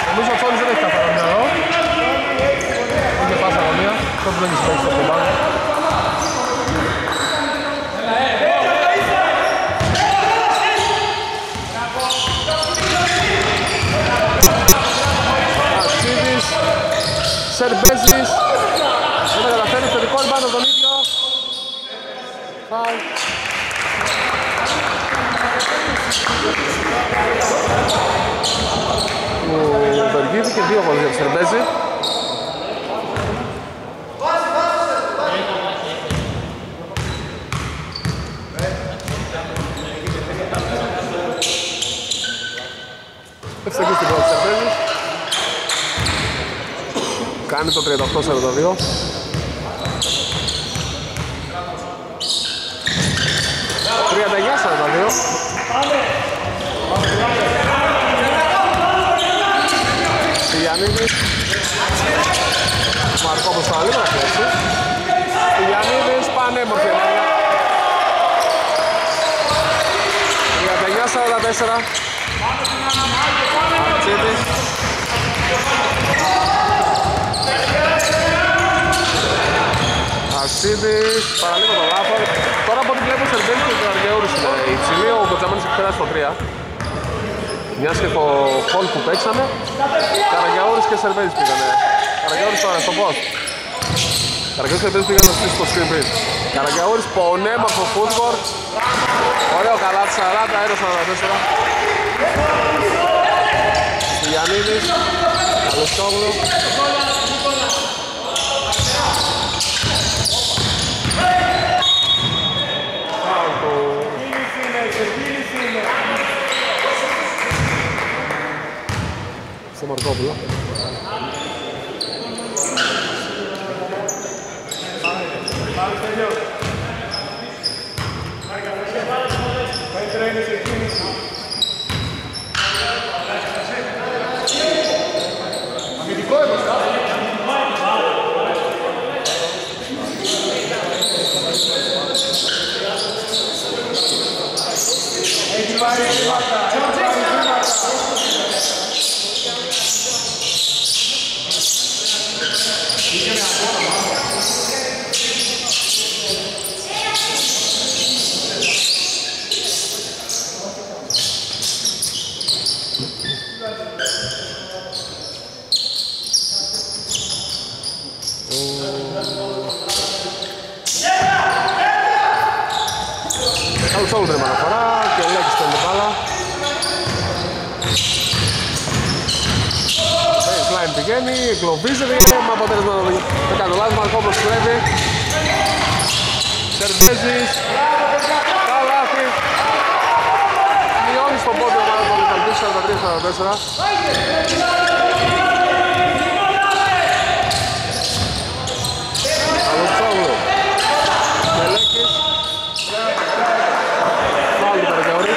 Νομίζω ο Τόμις δεν έχει καθαρό μυαλό. Είχε πάσα αγωνία. Αυτό που δεν έχει παίξει από τον πάγκο. Αξίδης, Σερμπέζης, δεν τα καταφέρει, θετικό rebound από τον ίδιο. Φάουλ. Του Βεργίδη και δύο βολές για τον Σερμπέζη. Έφτασε εκεί στην πρώτη Σερμπέζης. Κάνει το 38-42. Τριάντα εννιά 42. Τηλιανίδης. Μαρκόπος στα λίγο να πιέσει. Τηλιανίδης, πανέμορφη ενέργεια. 39-44. Αρτσίδης. Ασίδης, παραλίγο το λάθος. Τώρα από ό,τι βλέπω Σερμπέλη και ο Αργαιούρης είναι υψηλή, ο Κοτζαμάνης έχει περάσει το 3. Μιας και το χολ που παίξαμε, Καραγιαούρης και Σερβέλης πήγανε. Καραγιαούρης τώρα στο post. Καραγιαούρης και Σερβέλης πήγανε στο στο screen πριν. Καραγιαούρης πονέμορφο footwork. Ωραίο καλά, 40, 1-44. Στυλιανίδης, Καλοστόγλου. Φάουλ του στο Μαρκόπουλο. Αμυντικό έδωσα. Έχει πάρει βήματα, έχει πάρει βήματα. Καλώς όλους την αναφορά και ο Λέκης παίρνει μπάλα. Baseline πηγαίνει, εγκλωβίζεται και με αποτέλεσμα να δεν κάνω λάθος, Μαρκόπουλος κλέβει. Σερβέζης, καλάθι. Μειώνεις στον πόδι ο Μαρκόπουλος, 43-44. Αλοτσόγλου. Μελέκης. Φάουλ του Καραγιαώρη.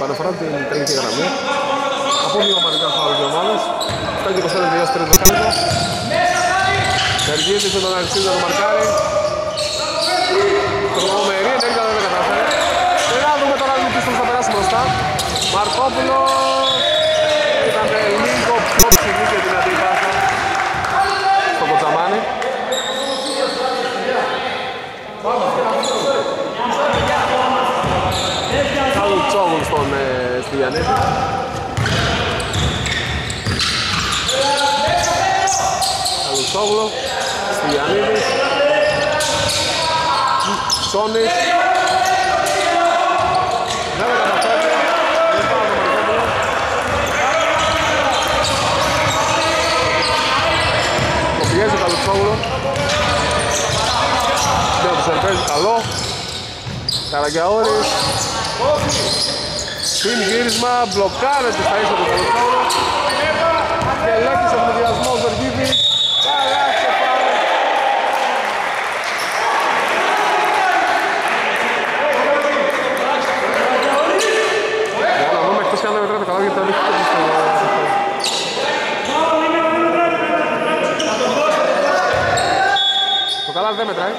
Παναφορά την τελική γραμμή. Από δύο ομαδικά φάουλ δύο ομάδες. 7 και 24 τελειώσει τρίτο δεκάλεπτο. Βεργίδης με τον Αριστίδη να το μαρκάρει. Τρομερή ενέργεια δεν καταφέρει. Και να δούμε τώρα αν ο Πίστολος θα περάσει μπροστά. Μαρκόπουλος. Ήταν λίγο πιο ψηλή και δυνατή η πάσα. Στον Κοτσαμάνη. Άλλο τσόγλ στον ε, Στυλιανίδη. Καλουτσόγλου, Στυλιανίδης, Σόνης. Δεν τα καταφέρει, δεν πάω το Μαρκόπουλο. Το πιέζει ο Καλουτσόγλου. Και ο Σερπέζη καλό. Καραγκιαώρης. Συν γύρισμα, μπλοκάρεται στα ίσα του Καλουτσόγλου. Και Λέκης ευνηδιασμό Βεργίδη. Καλά σε πάρε. Για να δούμε εκτός και αν δεν μετράτε καλά γιατί δεν έχει και στο... Το καλά δεν μετράει.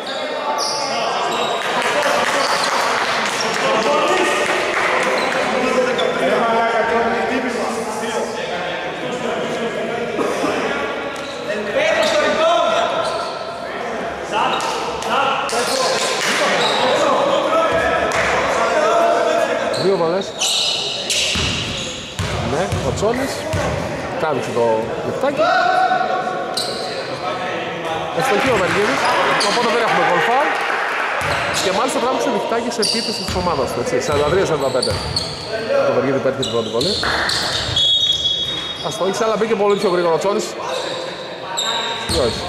Δύο βαλές. Ναι, ο Τσόνης. Κάμισε το λεφτάκι. Ευστοχή ο Βεργίδης, οπότε δεν έχουμε κολφά. Και μάλιστα τράβηξε διχτάκι σε επίθεση της ομάδας του, έτσι, 43-45. Το Βεργίδη πέτυχε την πρώτη βολή. Αστόχησε, αλλά μπήκε πολύ πιο γρήγορα ο Τσόνης. Τι όχι.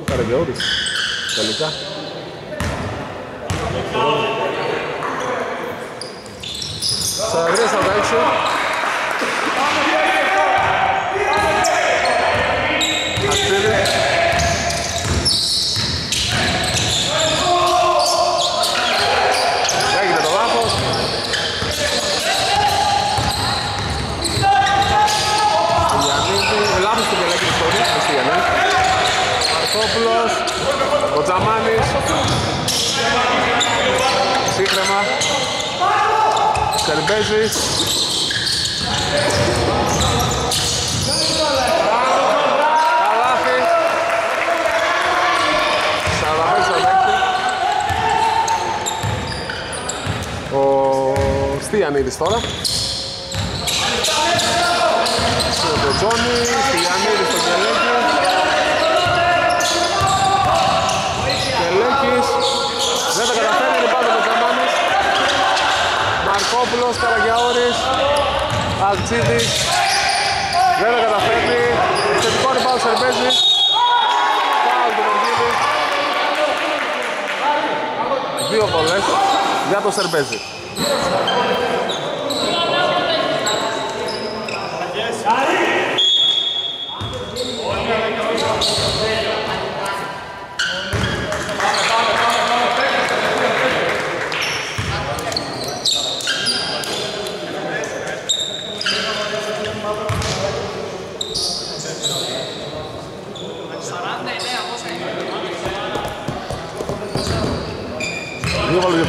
Ο Καραγιώδης, τελικά. Σαραντρία στα έξι. Αστρίδη. Έγινε το λάθος. Στυλιανίδη, λάθος του Μελέκη της Τόνης, του Στυλιανίδη. Μαρκόπουλος, ο Τζαμάνης. Σύγχρεμα. Σερμπέζης. Καλάθι. 45-46. Ο Στιανίδης τώρα. Ο Τζόνι, Στιανίδης στο Κελέκι. Κελέκης. Δεν τα καταφέρνει, είναι πάνω το Τζαμάνης. Μαρκόπουλος, Καραγιαώρης, Αλτσίδης. Δεν τα καταφέρνει. Θετικό ριμπάου Σερμπέζη. Φάουλ του Μοντίδη. Δύο βολές για το Σερμπέζη.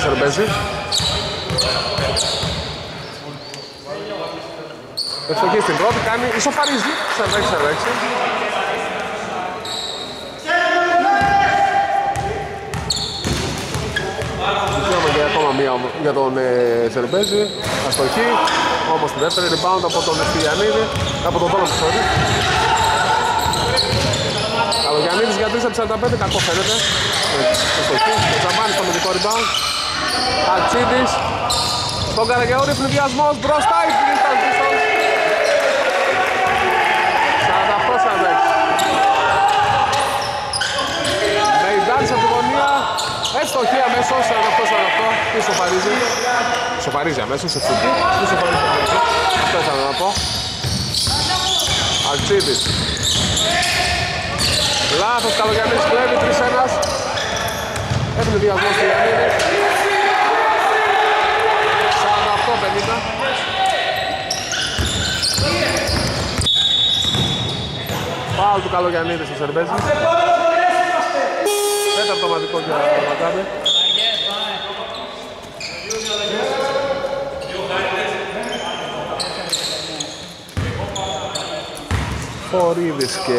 Δύο βολές για το Σερμπέζη. Ευστοχή στην πρώτη, κάνει, ισοφαρίζει, 46-46. Ζητάμε για ακόμα μία για τον ε, Σερμπέζη, αστοχή, όμως τη δεύτερη rebound από τον Ευθυιανίδη, από τον Δόλο sorry. Καλογιαννίδης για 3 από 45, κακό φαίνεται. Αστοχή, ο Τζαμπάνης στο μυθικό rebound. Αλτσίδης. Στον Καραγεώρη πληδιασμός μπροστά η Κρίσταλ Κρίσταλ 48-46 Μεϊντάνης από τη γωνία. Έστοχη αμέσως 48-48 τι σοφαρίζει. Σοφαρίζει αμέσως ευθυντή τι σοφαρίζει αμέσως. Αυτό ήθελα να πω. Αλτσίδης. Λάθος Καλογιαννής κλέβει 3-1 Έπληδιασμός ε, του Γιαννίδη. 48-50. Πάω του Καλογιαννίδη στο Σερμπέζι. Τέταρτο μαδικό για το Μακάμπι. Φορίδης και...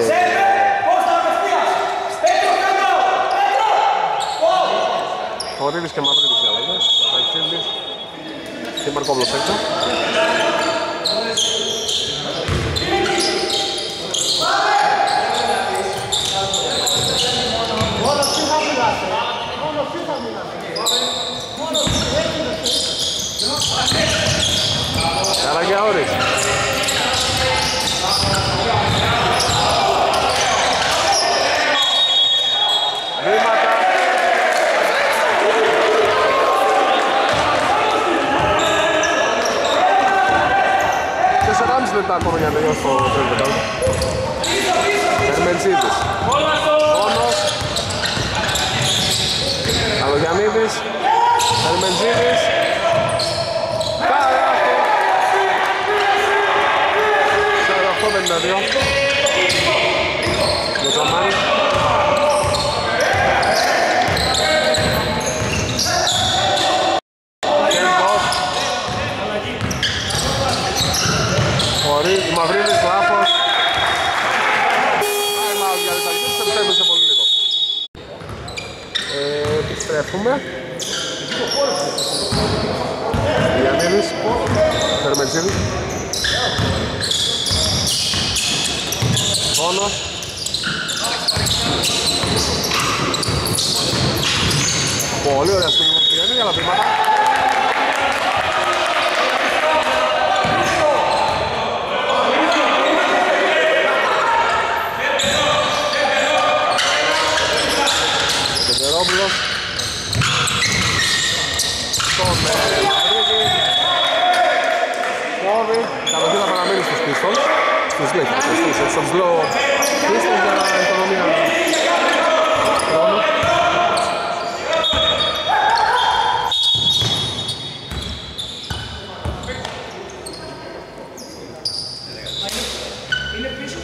Φορίδης και Μαυρίδης οι αλλαγές. Μαϊτσίλης και Μαρκόβλος έξω. Λεπτά ακόμα για να τελειώσει το τρίτο πεντάλεπτο. Ερμεντσίδης. Μόνος. Καλογιαννίδης. Ερμεντσίδης. Καλάθι. 48-52. Λοτσαμάνης. Κέρκος. Χωρί, Μαυρίδης, λάθος. Time out για Ιταλικούς, επιστρέφουμε σε πολύ λίγο. Ε, επιστρέφουμε. Γιαννίδης, Θερμετζίδης. Πόνος. Πολύ ωραία στιγμή του Γιάννη για τα βήματα. Κεντερόπουλος. Στον ε, Μαυρίδη. Κόβει. Κατοχή θα παραμείνει στους πίστων. Στους λέει, στους πίστων. Στον σλό πίστων για οικονομία χρόνου. Μαυρίδης,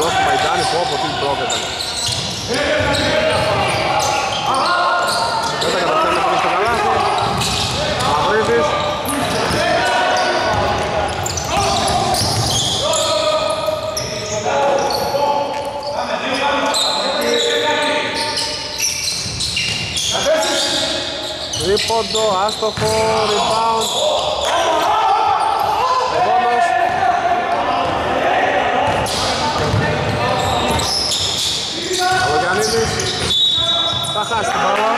Τρομερό μπλοκ του Μαϊτάνης, πω πω τι μπλοκ ήταν. Δεν τα καταφέρνει να στο καλάθι. Μαυρίδης. Τρίποντο, άστοχο, rebound. Ο Βόνος. Ο Γιαννίδης. Θα χάσει την μπάλα.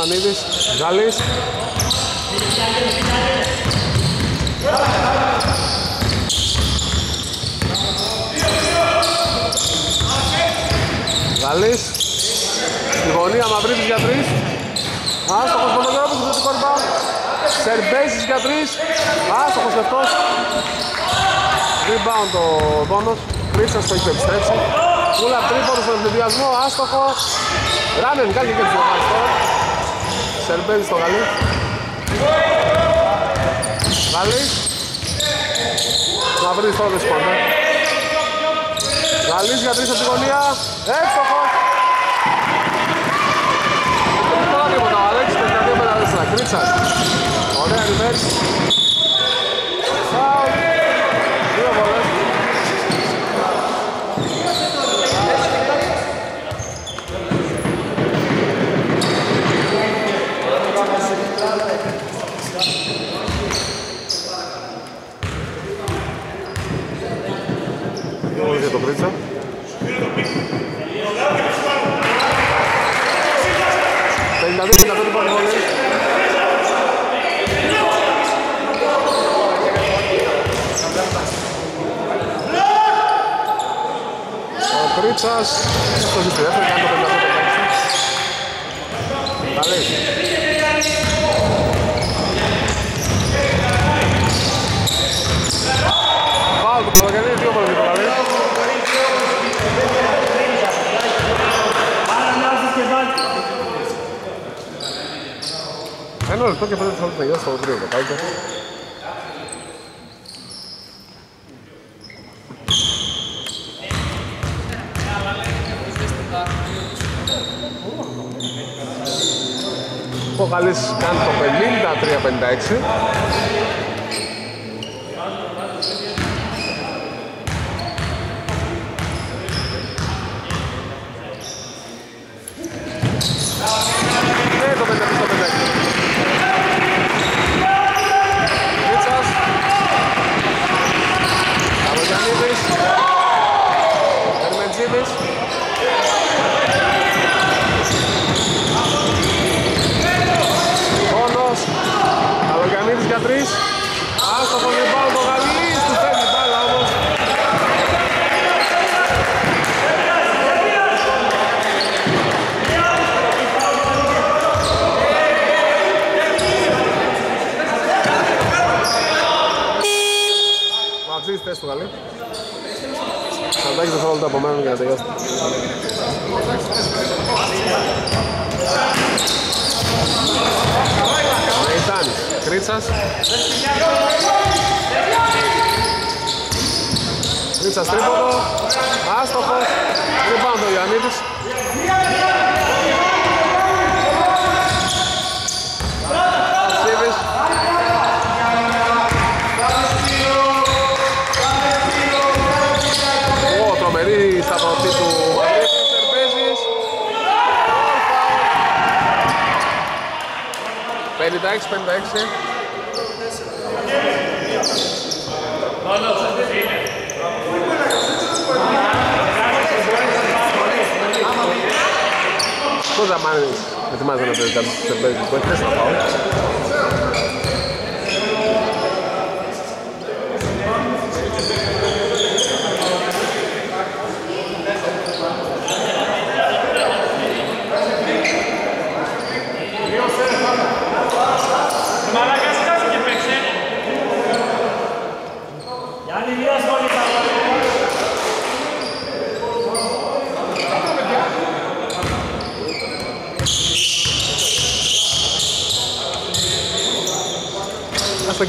Ιωαννίδης, Γαλλής, Γαλλής Στη γωνία Μαυρίδης για τρεις. Άστοχος Μονογρόπης στο θετικό rebound Σερμπέζης για τρεις. Άστοχος και αυτός Rebound ο Δόνος Κρίτσας το έχει επιστρέψει. Κούλα τρίποντος στον ευνηδιασμό. Άστοχος. Ράνεν κάνει και δύο μάτς τώρα Σερμπέζης στο Γαλλί. Γαλλής Μαυρίδης τώρα δεν σπάντα Γαλλής για τρεις από τη γωνία. Εύστοχος. Τώρα τίποτα ο Αλέξης 52-54 Κρίτσας. Ωραία reverse 92% του Παναγόλου. Ο Κρίτσας, αυτός είναι το δεύτερο, κάνει το 55%. Καλή. Φάουλ του Παπαγγελίου, δύο πολύ του Παπαγγελίου. Ένα λεπτό και πέντε δευτερόλεπτα για στο τρίτο, καλύτερα. Ο Γαλλής κάνει το 53-56. Ναι, το 56. Μίτσας. Καλογιαννίδης. Ερμεντζίδης. Πόνος. Καλογιαννίδης για τρεις. Άστοχος rebound το Γαλλής. Του φεύγει η μπάλα όμως. Ματζής θέση του Γαλλή. 46 δευτερόλεπτα απομένουν για να τελειώσει. Μεϊτάνης, Κρίτσας. Κρίτσας τρίποδο, άστοχος, rebound ο Ιωαννίδης. Πώς θα μάνεις, ετοιμάζεται να παίζει κάτι σε παίζει, που έχεις να πάω;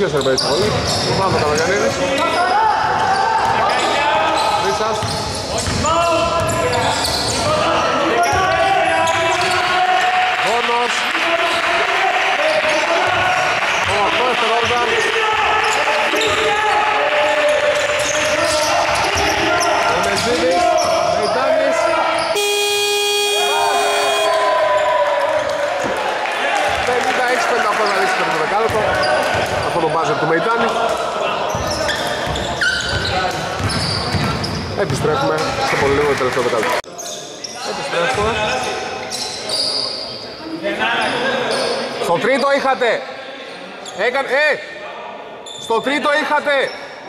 Αστοχής ρε παίζει πολύ. Πάμε το Καλογιαννίδης. Ρίσας. Βόνος. Ο αυτό δευτερόλεπτα. Ο Μεζίδης. Μεϊτάνης. Πενήντα έξι πέντε από να ρίξει το δεκάλεπτο. Αυτό το μπάζερ του Μεϊτάνη. Επιστρέφουμε σε πολύ λίγο τελευταίο δεκάλεπτο. Επιστρέφουμε. Στο τρίτο είχατε. Έκανε, ε, στο τρίτο είχατε.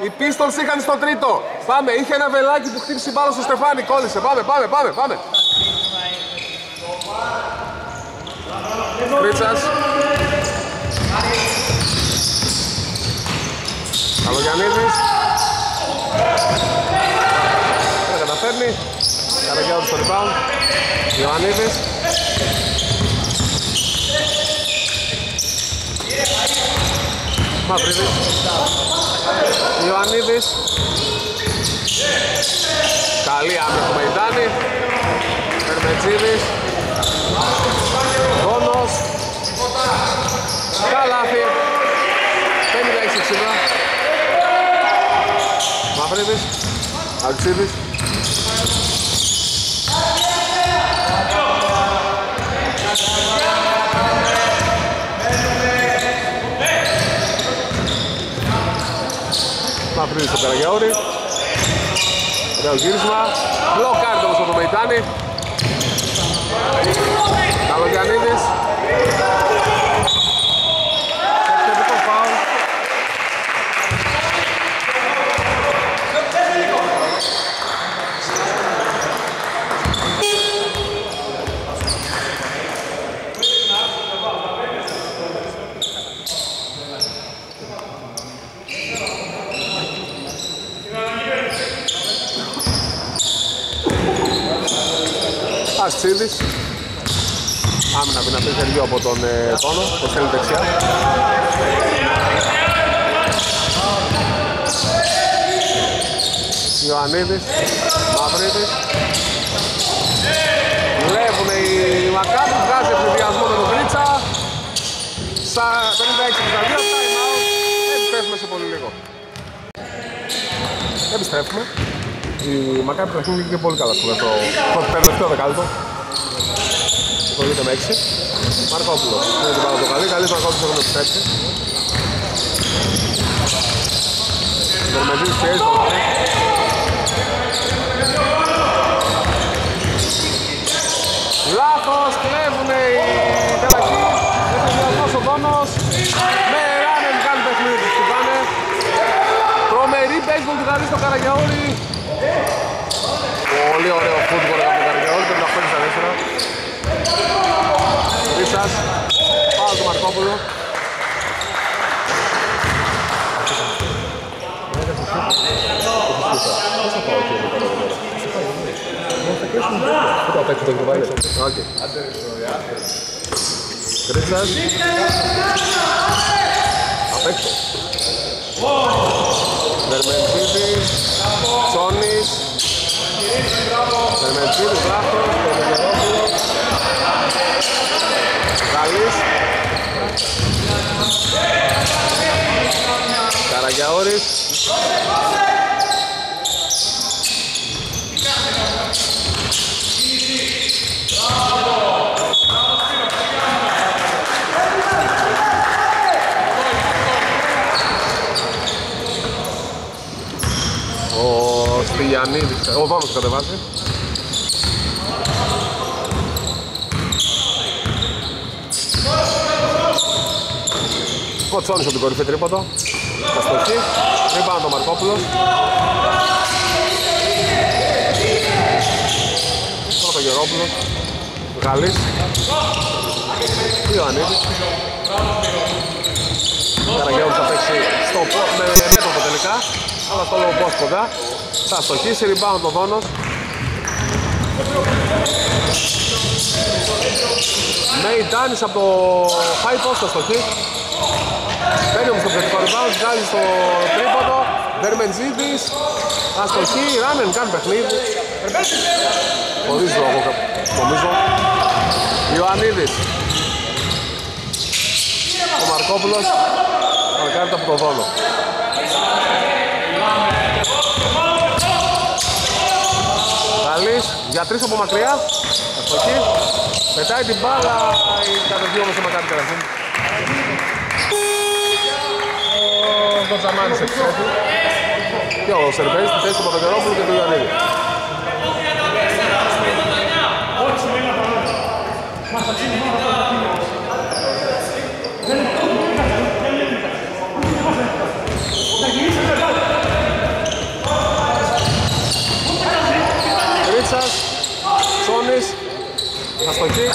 Οι Pistons είχαν στο τρίτο. Πάμε, είχε ένα βελάκι που χτύπησε πάνω στο Στεφάνι, κόλλησε. Πάμε, πάμε, πάμε, πάμε. Κρίτσας. Καλογιαννίδης. Δεν καταφέρνει. Καραγιώδης στο rebound. Ιωαννίδης. Μαυρίδης. Ιωαννίδης. Καλή άμυνα του Μεϊντάνη. Περμετζίδης. Γόνος. Καλάθι. 56-60. Μαυρίδης. Αξίδης. Μαυρίδης στο Καραγιαώρη. Ωραίο γύρισμα. Μπλοκάρει όμως από το Μεϊτάνη. Καλογιαννίδης. Επιθετικό φάουλ. Αστσίδης Άμυνα δυνατή χεριό από τον ε, Τόνο, το στέλνει δεξιά. Ιωαννίδης, Μαυρίδης. Βλέπουν οι Μακάβοι, βγάζει ευνηδιασμό με τον Κρίτσα. Στα 56-62, time out. Επιστρέφουμε σε πολύ λίγο. Επιστρέφουμε. Η Μακάβη παιχνίδι και πολύ καλά στο δεύτερο, στο τελευταίο δεκάλυτο. Ασχολείται με 6. Μαρκόπουλος. Είναι την πάρα το καλή. Καλής Μαρκόπουλος έχουν επιστρέψει. Δερμετής πιέζει το καλή. Λάθος, κλέβουνε οι Καλακοί. Εφηδιασμός ο Δόνος. Με ράνεν κάνει παιχνίδι τους του πάνε. Τρομερή baseball του Γαρί στο Καραγιαούρι. Πολύ ωραίο φούτμπολ από τον Καραγιαούρι. 58 στα δεύτερα. Ρίσας, πάω του Μαρκόπουλου. Πού το απέξω το κουβάλι. Οκ. Κρίσας. Απέξω. Δερμεντζίδης. Τσόνης. Δερμεντζίδης, Μιχάλης Καραγιαόρης Ο Στυλιανίδης, ο Βάμος κατεβάζει. Κοτσόνης από την κορυφή τρίποντο. Αστοχή. Ριμπάνω το Μαρκόπουλος. Πρώτο Γερόπουλος. Γαλλής. Ιωαννίδης. Καραγιώργης θα παίξει στο με μέτωπο τελικά. Αλλά στο λόγο πώς κοντά. Θα στοχίσει. Ριμπάνω το Δόνος. Μέι Ντάνης από το high post θα στοχεί. Παίρνει όμως το πλεκτικό rebound, βγάζει στο τρίποντο. Βερμεντζίδης, αστοχή, Ράνεν κάνει παιχνίδι. Χωρίς λόγο, νομίζω. Ιωαννίδης. Ο Μαρκόπουλος, μαρκάρεται από το δόλο. Γαλλής, για τρεις από μακριά. Αστοχή. Πετάει την μπάλα, η κατοχή όμως ο Μακάρι Τεραζίν. Ο Γκοτζαμάνης εξέφει. Και ο Σερβέης στη θέση του Παπαγερόπουλου και του Ιωαννίδη. Ρίτσας, Σόνης, αστοχή.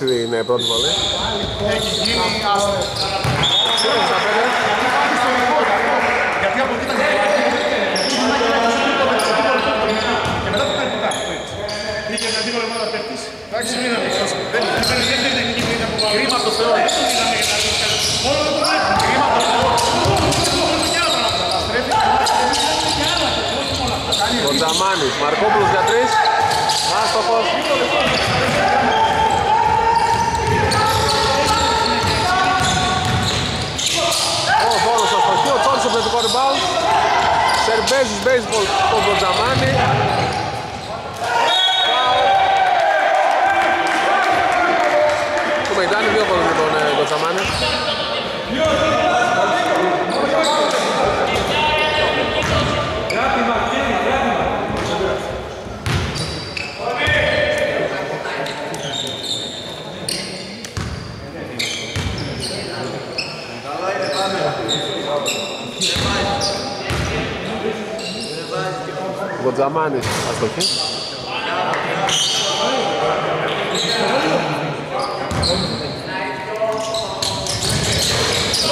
Και μας Αστοχή στην ε, πρώτη βολή. Έχει γίνει άστο. Σύνταξη 65. Γιατί από εκεί ήταν και και μετά το κάνει κουτά. Είχε ένα δύο λεπτά παίχτης. Εντάξει, μην είναι μικρός. Δεν είναι. Δεν είναι τεχνική πριν από πάνω. Κρίμα το Θεό. Δεν το είδαμε για να δούμε. Μόνο το βλέπουμε. Κρίμα το Θεό. Ο Τζαμάνης, Μαρκόπουλος για τρεις. Άστοχος. Ο Βόνος αστοχή, ο Τσόντς στο πληθυκό rebound. Σερμπέζης baseball στον Κοντζαμάνη. Το Μεϊντάνι δύο κόλλους για τον ε, Κοντζαμάνη. Κοντζαμάνης αστοχή.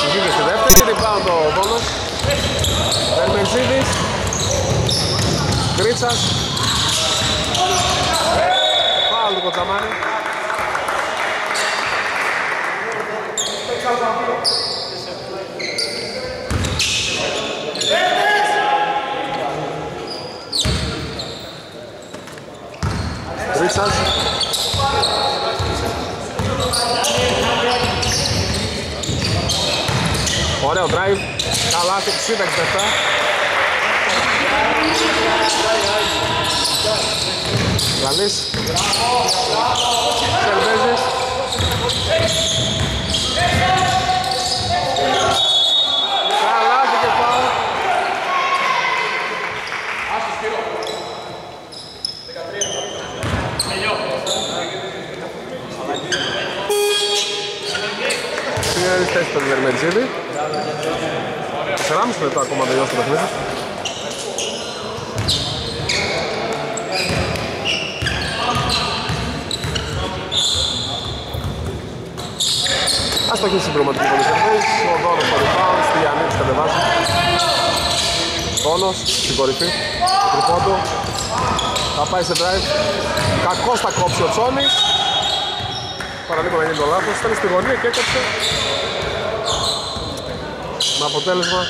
Βγήκε στη δεύτερη, rebound το Βόνος. Βερμενσίδης. Κρίτσας. Φάουλ του Κοντζαμάνη. Κρίτσας. Ωραίο drive. Καλά, 60-67. Γαλλής. Σερβέζης. Καλά και πάω. Είναι θέση το Δερμετζίδη. 4,5 λεπτά ακόμα τελειώσει το παιχνίδι. Αστοχή συμπληρωματική πολυσερβής, ο Δόνος στο rebound, στη Γιάννη κατεβάζει. Δόνος στην κορυφή, το τριπόντο. Θα πάει σε drive. Κακός θα κόψει ο Τσόνης. Παραλίγο να γίνει το λάθος, στέλνει στη γωνία και έκοψε. Με αποτέλεσμα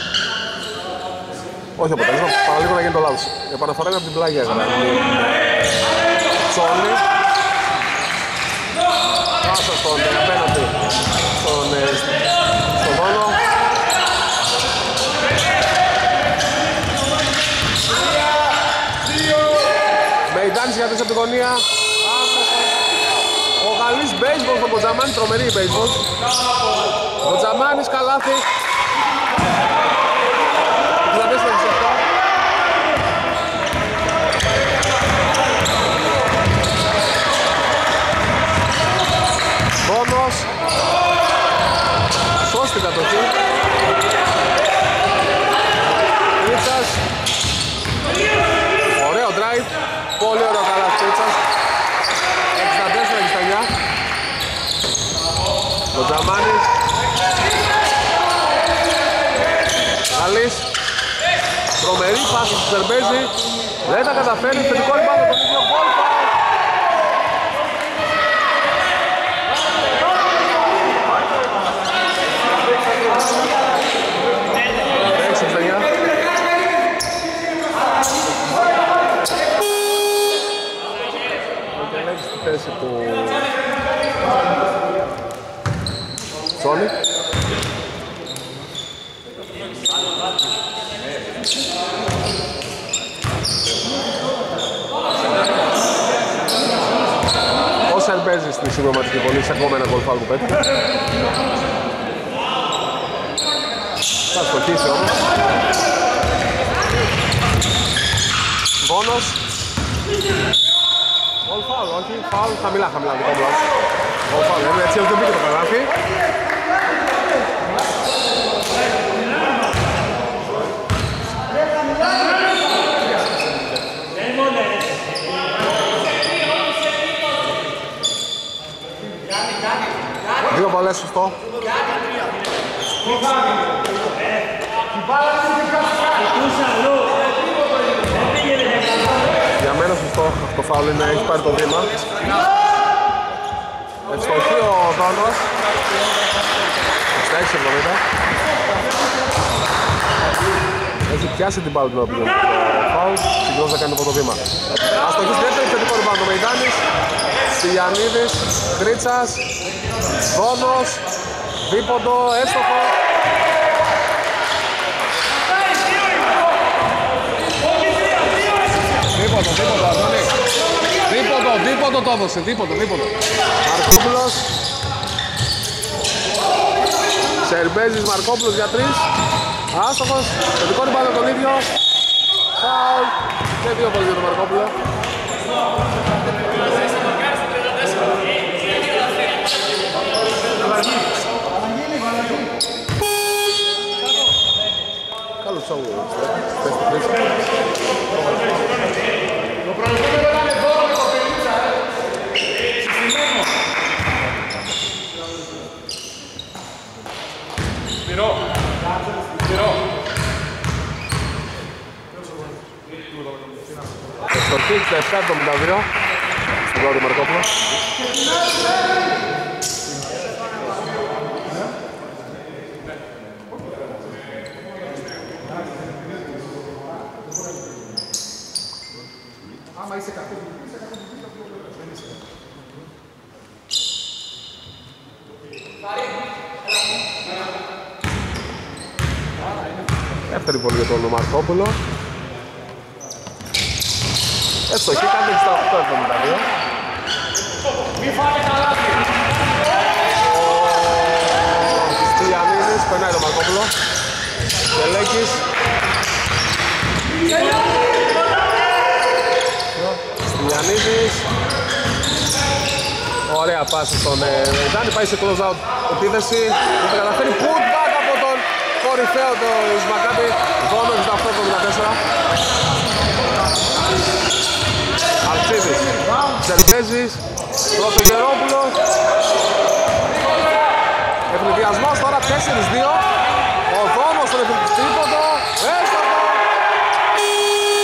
όχι αποτέλεσμα, παραλίγο να γίνει το λάθος. Η επαναφορά είναι από την πλάγια γραμμή. Τσόνη. Πάσα στον ε, απέναντι, στον, ε, στον Δόνο. Μεϊντάνης για από την γωνία. Ο Γαλλής baseball στον Κοτζαμάνη, τρομερή baseball. Ο Τζαμάνης καλάθι. Σώστη την κατοχή Κρίτσας Ωραίο drive. Πολύ ωραίο καλά Κρίτσας 64-69 Ο Τζαμάνης. Καλής Τρομερή πάση του Σερμπέζη Δεν τα καταφέρει. Θετικό ρημπάδο τον ίδιο γκολ Έξι παιδιά. Επιλέγει στη θέση του Τσόνι. Ο Σερμπέζης στη συμπληρωματική βολή σε ακόμα ένα γκολ φάουλ που πέτυχε. Θα στοχίσει όμως. Βόνος. Γκολ φάουλ, όχι. Φάουλ χαμηλά, χαμηλά. Δικό μου λάθος. Γκολ φάουλ, είναι έτσι δεν μπήκε το καλάθι. Δύο βολές σωστό. Για μένα σωστό αυτό φάουλ είναι, έχεις πάρει το βήμα. Ευστοχή ο Δόνος. 66-70. Έχει πιάσει την μπάλα του να το φάουλ. Συγκρός να κάνει το πρώτο βήμα. Αστοχής δεύτερη, θετικό ριμπάντο Μεϊδάνης. Στυλιανίδης, Κρίτσας, Δόνος, δίποντο, έστοχο. Δίποντο, δίποντο, Αντώνη. Δίποντο, δίποντο το έδωσε, δίποντο, δίποντο. Μαρκόπουλος. Σερμπέζης Μαρκόπουλος για τρεις. Άστοχος, θετικό ριμπάντο τον ίδιο. Φάουλ και δύο βολές για τον Μαρκόπουλο. Καλό τσόγο, θες το χρήσιμο. Στο Kicks 7-72 στην πρώτη Μαρκόπουλος. Δεύτερη πολύ για τον Μαρκόπουλο. Εύστοχη, κάνει 68-72. Στυλιανίδης, περνάει τον Μαρκόπουλο. Τελέκης. Στυλιανίδης. Ωραία πάση στον Ρεϊδάνη, πάει σε close out επίθεση. Δεν τα καταφέρει putback από τον κορυφαίο του Μακάμπη. Δόνο 68-74. Αλτσίδης, Τσερβέζης, Πρωτογερόπουλος. Ευνηδιασμός τώρα 4-2. Ο Δόνος στον τρίποντο. Έστοχο.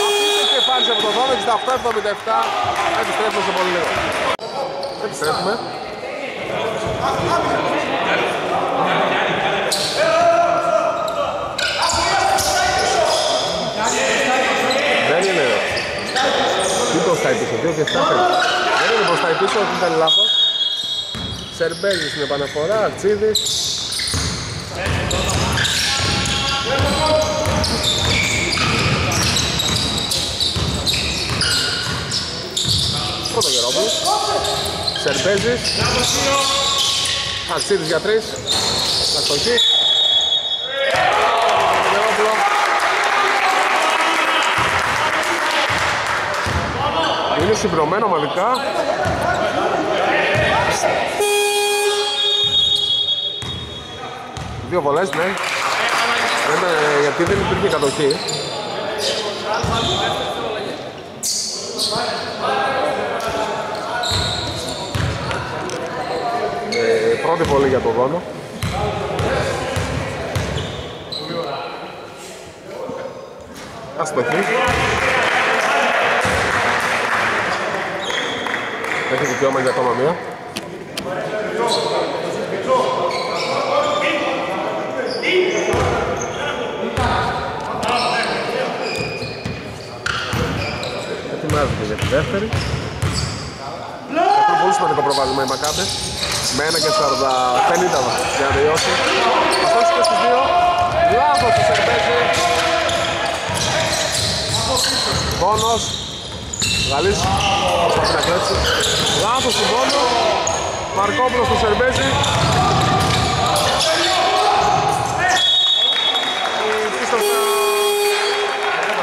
Αυτή και κεφάλι από τον Δόνο 68-77. Επιστρέφουμε σε πολύ λίγο. Επιστρέφουμε. Δεν είναι ρε. Τι μπροστά η πίσω, 2 και 7 Δεν είναι μπροστά η πίσω, όχι ήταν λάθος; Σερμπέζης στην επαναφορά, Αρτσίδης. Πρωτογερόπουλος. Σερμπέζης. Αρτσίδης για τρεις. Αστοχή. Είναι συμπληρωμένο ομαδικά. Δύο βολές, ναι. Δεν, ε, γιατί δεν υπήρχε κατοχή. Ε, πρώτη βολή για τον Δόνο. Αστοχή. Έχει δικαίωμα για ακόμα μία. Ετοιμάζεται για τη δεύτερη. Έχουν πολύ σημαντικό προβάδισμα η Μακάμπε. Με 1 και 40, 50 για να τελειώσει. Αυτός και στους δύο. Λάθος του Σερμπέζη. Πόνος. Γαλλής. Προσπαθεί να κλέψει. Λάθος του Πόνο. Μαρκόπουλος του Σερμπέζη. Η πίστα στα...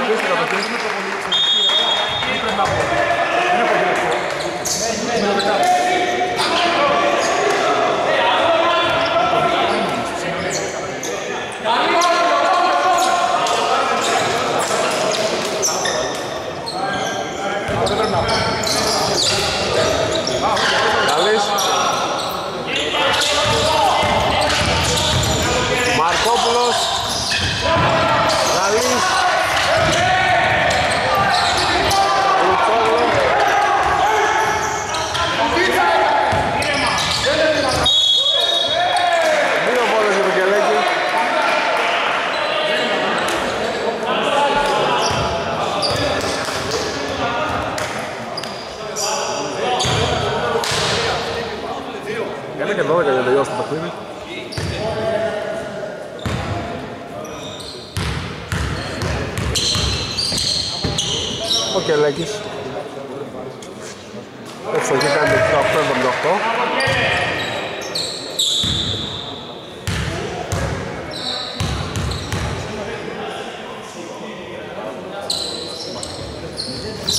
Πίστα κατοχή. Καλής. Μαρκόπουλος. Καλής. Λουτσόγλου. Δύο βόλες για το Κελέκι. Ένα και 12 για να τελειώσει το παιχνίδι. Ο Κελέκης. Έτσι έχει κάνει το 18-78.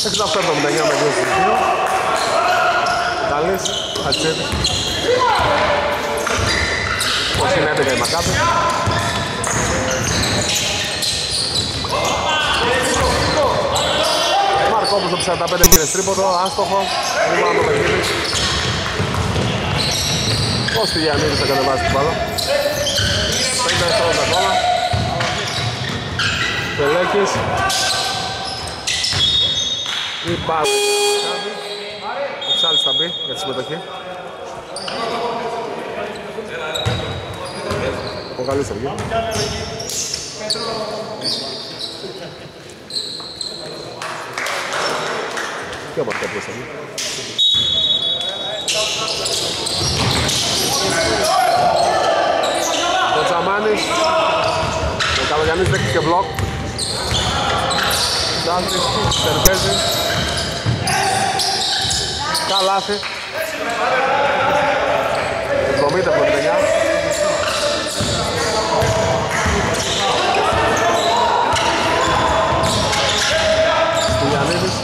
Έξω αυτό το 79 με 2 στους 2. Τάλης, Ατσέτης. Πώς είναι 11 η Μακάπη. Μαρκόπουλος το 45 μήνες τρίποντο, άστοχο, ρημάνω το παιχνίδι. Ο Στυλιανίδης θα κατεβάσεις την μπάλα; 50 δευτερόλεπτα ακόμα. Τελέκης. Η μπάλα. Ο Ψάλης θα μπει για τη συμμετοχή. Ο Γαλλής θα βγει. Και ο Μαρκόπουλος θα βγει. Ο Τζαμάνης. Ο Γιάννης δέχτηκε μπλοκ. Τζάντρης, Σερβέζη. Καλάθι. 70 79. Στυλιανίδης.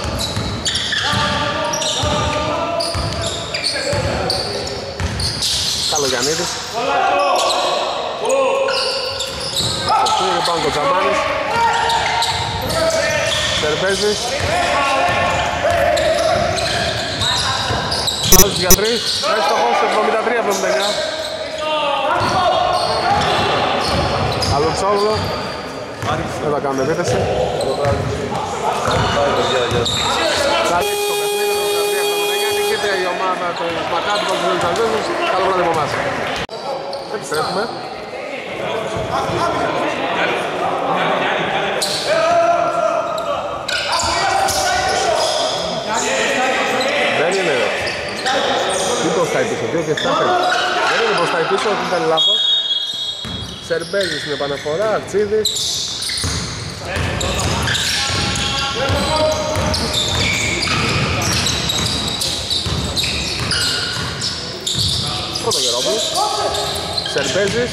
Καλογιαννίδης. Στο είναι πάνω το Τζαμάνης. Σερβέζης. Άλλος για τρεις. Έστοχος 73-79. Αλουτσόγλου. Δεν θα κάνουμε επίθεση. Καλή στο παιχνίδι, 73-79. Νικείται η ομάδα του Μακάμπη των Βουλευταζέσους. Καλό βράδυ από εμάς. Επιστρέφουμε. Δεν είναι Τι μπροστά πίσω, 2 και 7 Δεν είναι μπροστά πίσω, ότι ήταν λάθος Σερμπέζης στην επαναφορά, Αρτσίδης Πρώτο Γερόπουλος Σερμπέζης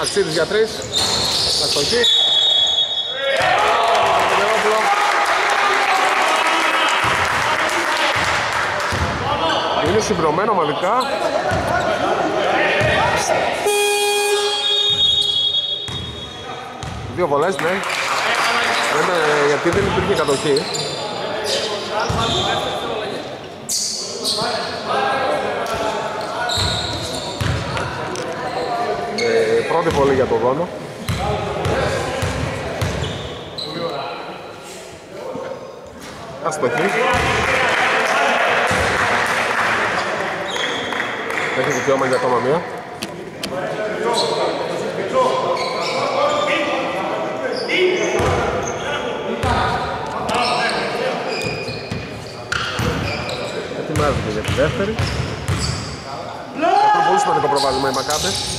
Αρτσίδης για τρεις Αστοχή Γερόπουλο Είναι συμπληρωμένο ομαδικά. Δύο βολές, ναι. Δεν, ε, γιατί δεν υπήρχε κατοχή. Ε, πρώτη βολή για τον Δόνο. Αστοχή. Έχει δικαίωμα για ακόμα μία. Ετοιμάζεται για τη δεύτερη. Έχουν πολύ σημαντικό προβάδισμα οι Μακάτες.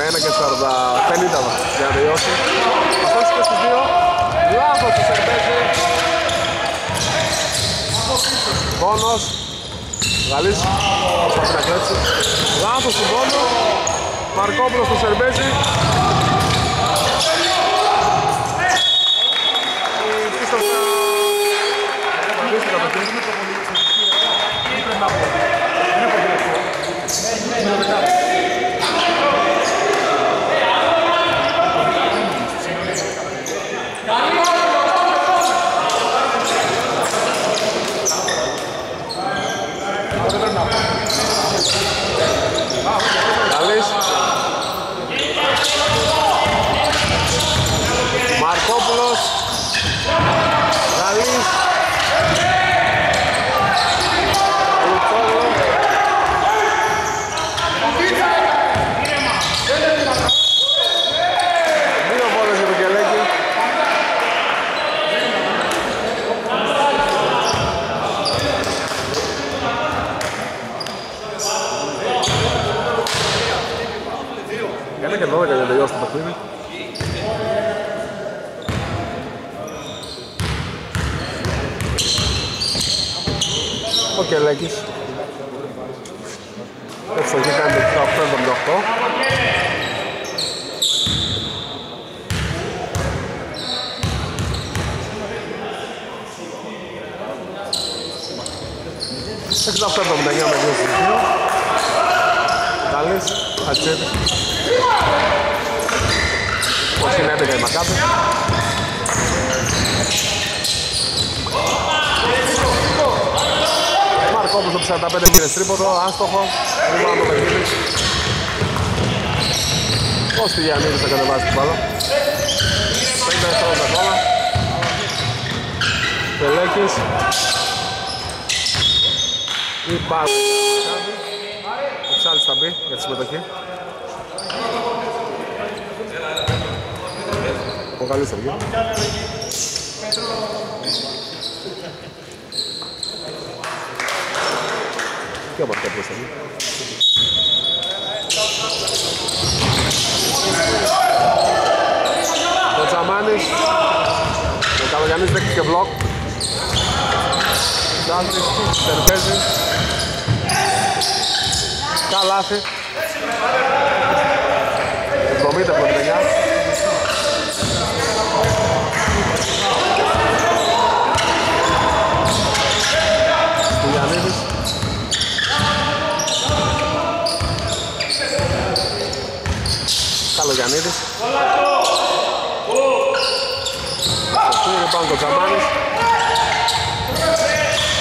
Με 1 και 40, 50 για να τελειώσει. Αυτός και στους δύο. Λάθος του Σερμπέζη. Πόνος. Γαλλής, προσπαθεί να κλέψει. Λάθος του Πόνο. Μαρκόπουλος στο Σερμπέζη. Πίστευσα... Δύσκολη κατοχή. Γαλλής. Μαρκόπουλος. Γαλλής. Λουτσόγλου. Δύο βόλες για το Κελέκι. Ένα και 12 για να τελειώσει το παιχνίδι. Ο Κελέκης. Έτσι έχει κάνει το 18-78. Έξι αυτό το 79 με 2 στους 2. Καλής, Ατσίδης. Πώς είναι 11 η Μακάπη. Μαρκόπουλος το 45 πήρε τρίποδο, άστοχο. Ρημάνω το παιχνίδι. Ο Στυλιανίδης θα κατεβάσει την μπάλα. 50 δευτερόλεπτα ακόμα. Τελέκης. Υπάρχει. Ο Ψάλης θα μπει για τη συμμετοχή. Ο Γαλλής θα βγει. Και ο Μαρκόπουλος θα βγει. Τζαμάνης. Ο Καλογιαννής δέχτηκε μπλοκ. Τζάντρης, Τερπέζης. Καλάθι. 70-79. Στυλιανίδης. Καλογιαννίδης. Στο rebound ο Τζαμάνης.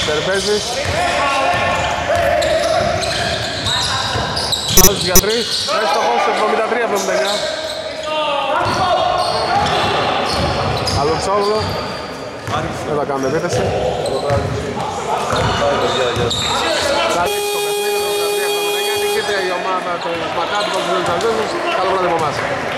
Τερπέζης. Άλλος για τρεις. Έστοχος 73-79. Αλουτσόγλου. Δεν θα κάνουμε επίθεση. Θα δείξει το παιχνίδι 73-79. Νικείται η ομάδα του Μακάτι Παγκοσμίου Καλό βράδυ από εμάς.